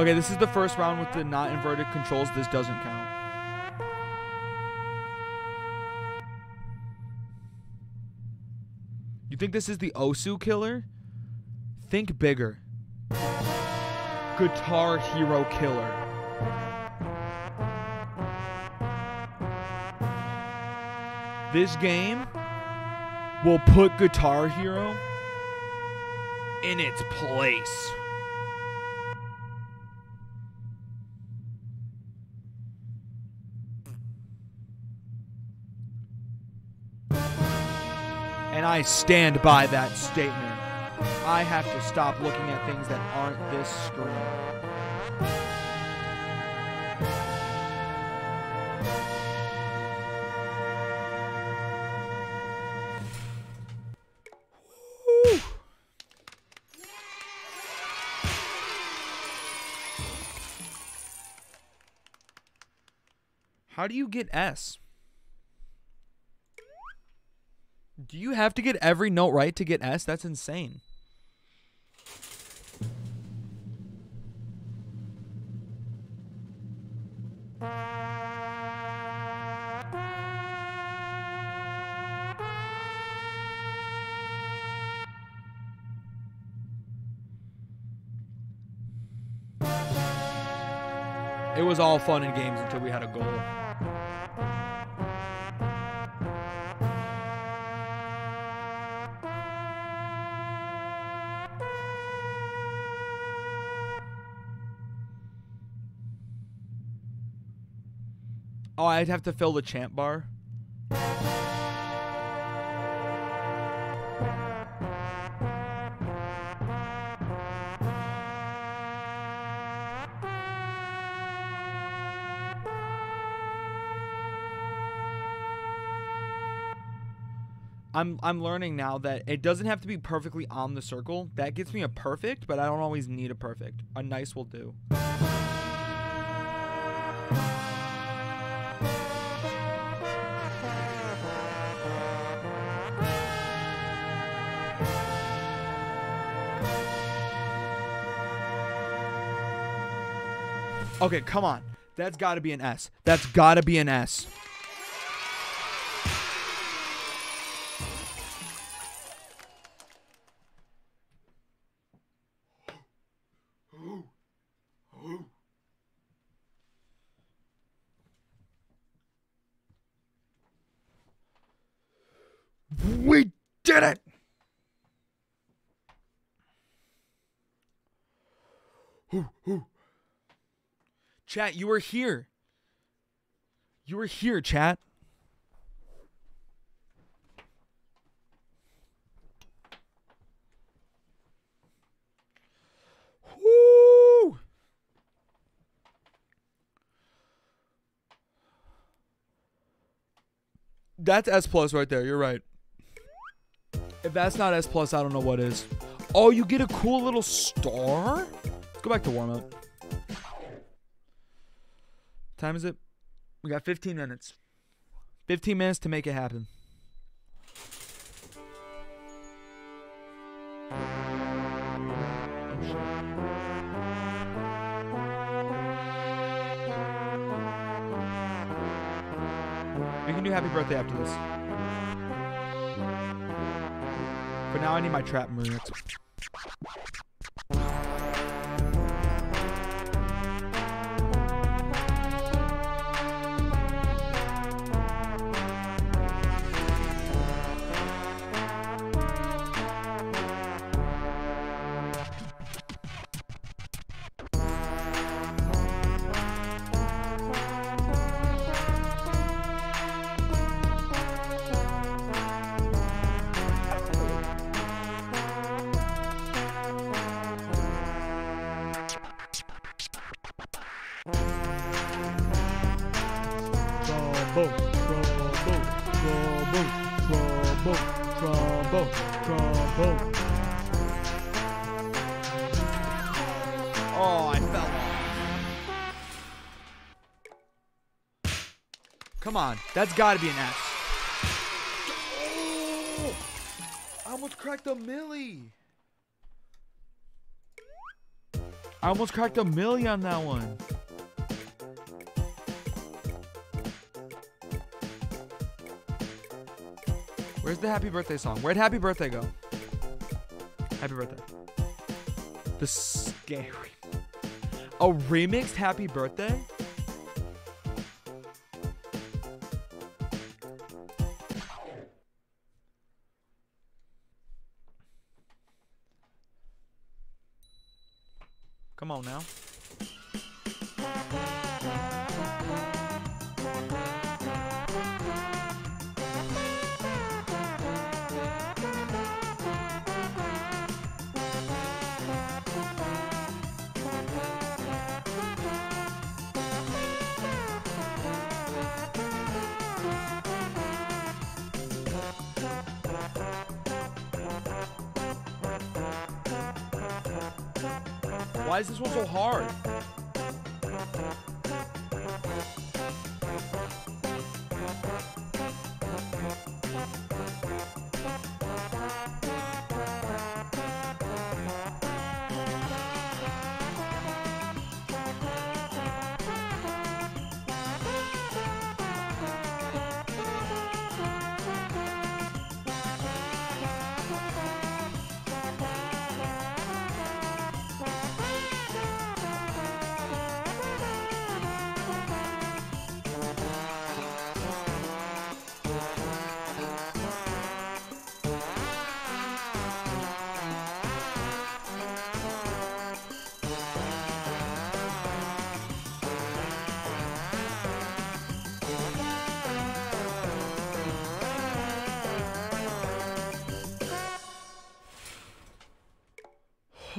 Okay, this is the first round with the not inverted controls. This doesn't count. You think this is the Osu killer? Think bigger. Guitar Hero Killer. This game will put Guitar Hero in its place. I stand by that statement. I have to stop looking at things that aren't this screen. How do you get S? Do you have to get every note right to get S? That's insane. It was all fun and games until we had a goal. I'd have to fill the champ bar. I'm I'm learning now that it doesn't have to be perfectly on the circle. That gets me a perfect, but I don't always need a perfect. A nice will do. Okay, come on. That's got to be an S. That's got to be an S. Chat, you were here. You were here, chat. That's S plus right there. You're right. If that's not S plus, I don't know what is. Oh, you get a cool little star. Let's go back to warm up. Time is it? We got 15 minutes. 15 minutes to make it happen. We can do happy birthday after this. But now I need my trap minutes. Come on, that's got to be an S. Oh, I almost cracked a millie. I almost cracked a millie on that one. Where's the happy birthday song? Where'd happy birthday go? Happy birthday. The scary. A remixed happy birthday?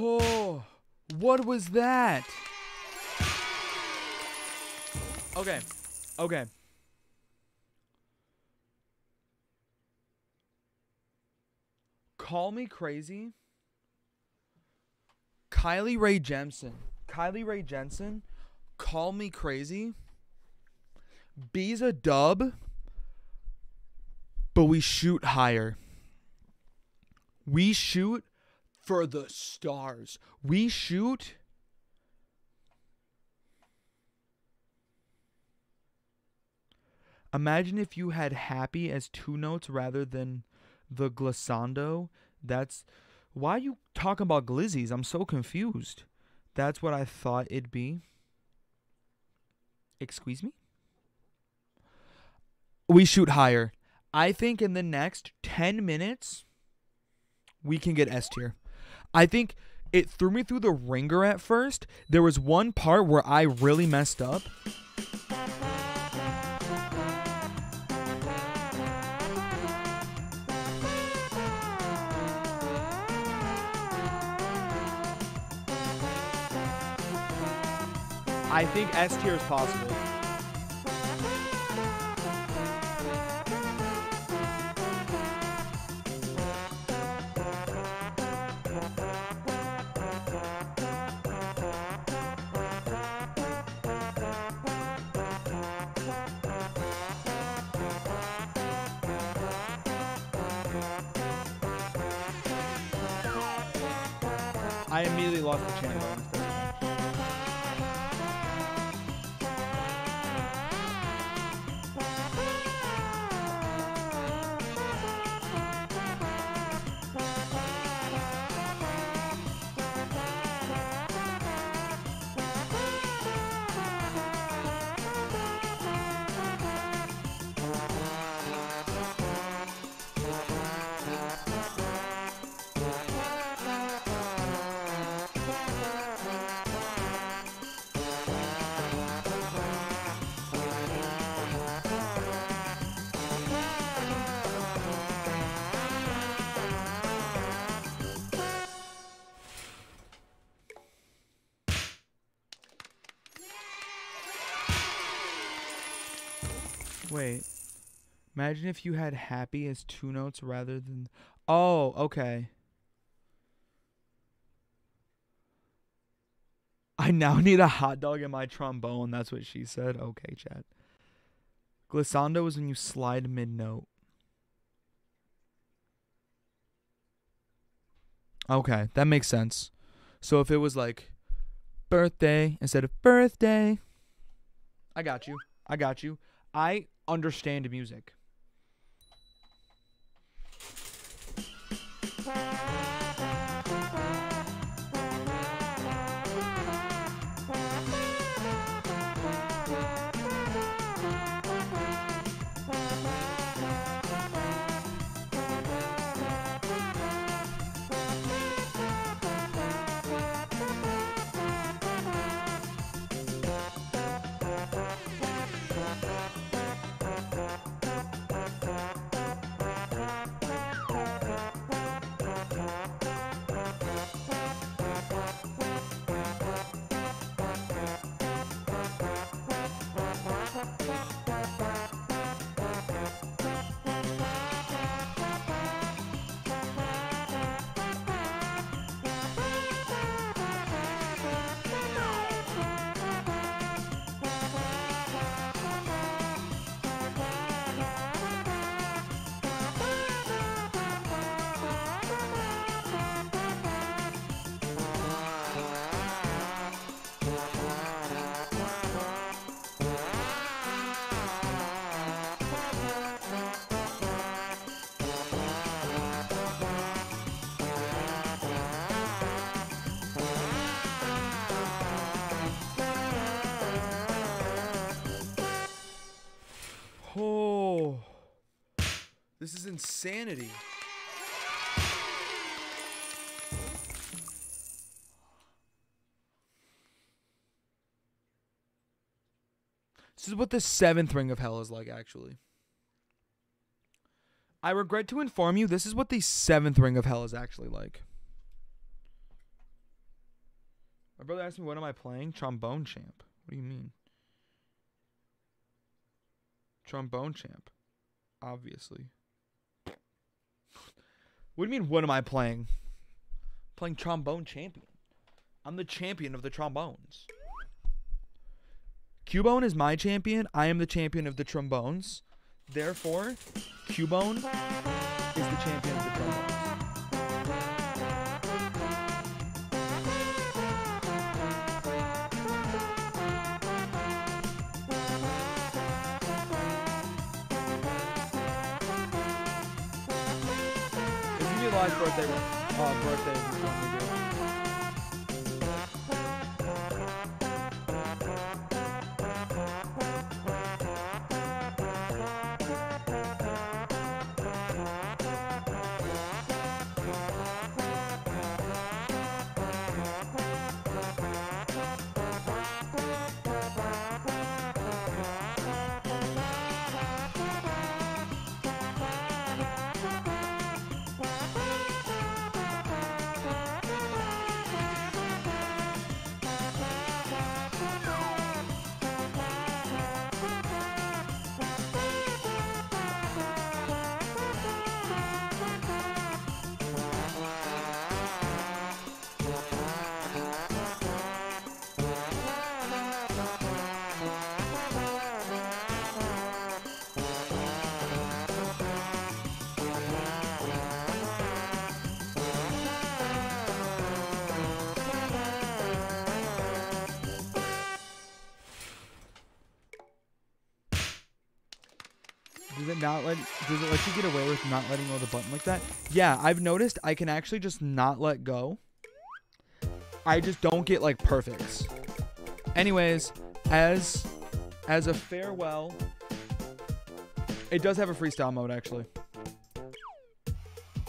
Oh, what was that? Okay, okay. Call me crazy. Kylie Ray Jensen. Kylie Ray Jensen. Call me crazy. B's a dub, but we shoot higher. We shoot for the stars. We shoot. Imagine if you had happy as two notes rather than the glissando. That's why you talking about glizzies? I'm so confused. That's what I thought it'd be. Excuse me? We shoot higher. I think in the next 10 minutes, we can get S tier. I think it threw me through the ringer at first. There was one part where I really messed up. I think S tier is possible. Lost the channel. Wait. Imagine if you had happy as two notes rather than. Oh, okay. I now need a hot dog in my trombone. That's what she said. Okay, chat. Glissando is when you slide mid note. Okay, that makes sense. So if it was like birthday instead of birthday, I got you. I got you. I understand music. Insanity. This is what the seventh ring of hell is like, actually. I regret to inform you, this is what the seventh ring of hell is actually like. My brother asked me, What am I playing? Trombone champ. What do you mean? Trombone champ. Obviously. What do you mean, what am I playing? playing trombone champion. I'm the champion of the trombones. Cubone is my champion. I am the champion of the trombones. Therefore, Cubone is the champion of the trombones. Live birthday uh, birthday get away with not letting go of the button like that? Yeah, I've noticed I can actually just not let go. I just don't get like perfects. Anyways, as as a farewell, it does have a freestyle mode actually.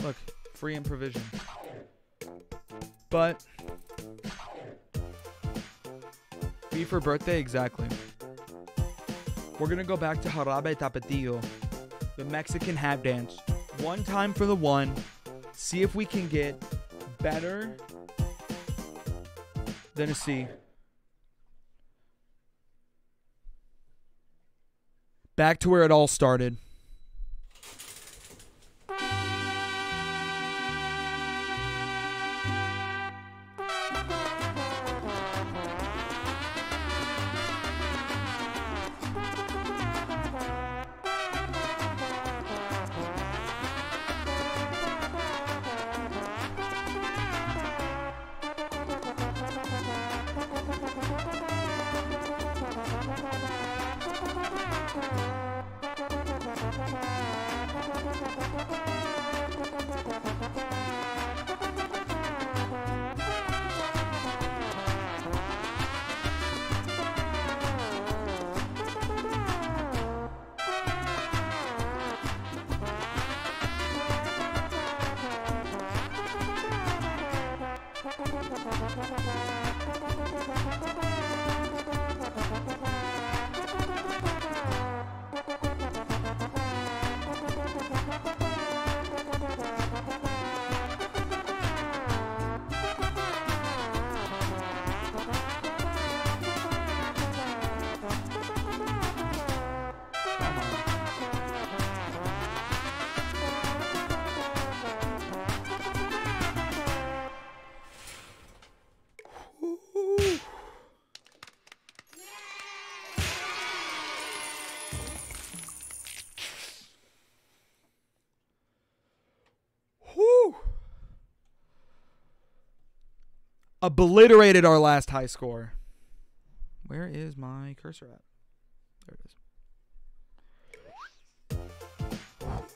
Look, free improvisation. But B for birthday exactly. We're gonna go back to Jarabe Tapatio, the Mexican hat dance. One time for the one. See if we can get better than a C. Back to where it all started. Obliterated our last high score. Where is my cursor at? There it is.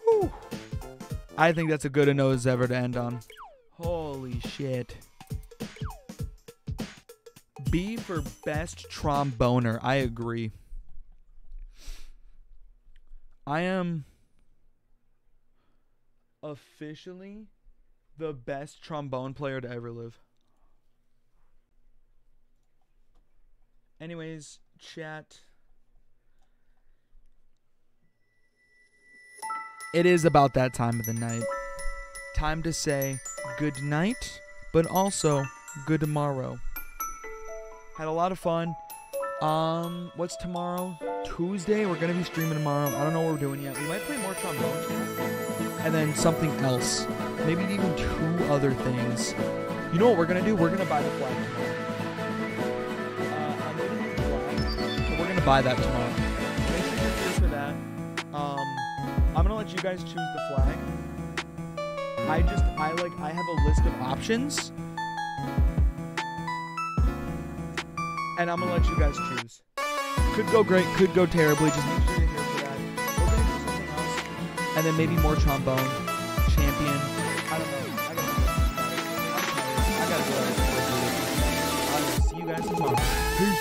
Whew. I think that's a good as ever to end on. Holy shit. B for best tromboner. I agree. I am officially the best trombone player to ever live. Anyways, chat. It is about that time of the night. Time to say good night, but also good tomorrow. Had a lot of fun. Um, what's tomorrow? Tuesday. We're gonna be streaming tomorrow. I don't know what we're doing yet. We might play more trombone and then something else. Maybe even two other things. You know what we're gonna do? We're gonna buy the flag buy that tomorrow. That. Um, I'm gonna let you guys choose the flag. I just I like I have a list of options. And I'm gonna let you guys choose. Could go great, could go terribly. Just make sure you're here for that. We're gonna do something else and then maybe more trombone, champion. I don't know. I gotta, I'm tired. I gotta go. I gotta see you guys tomorrow. Peace.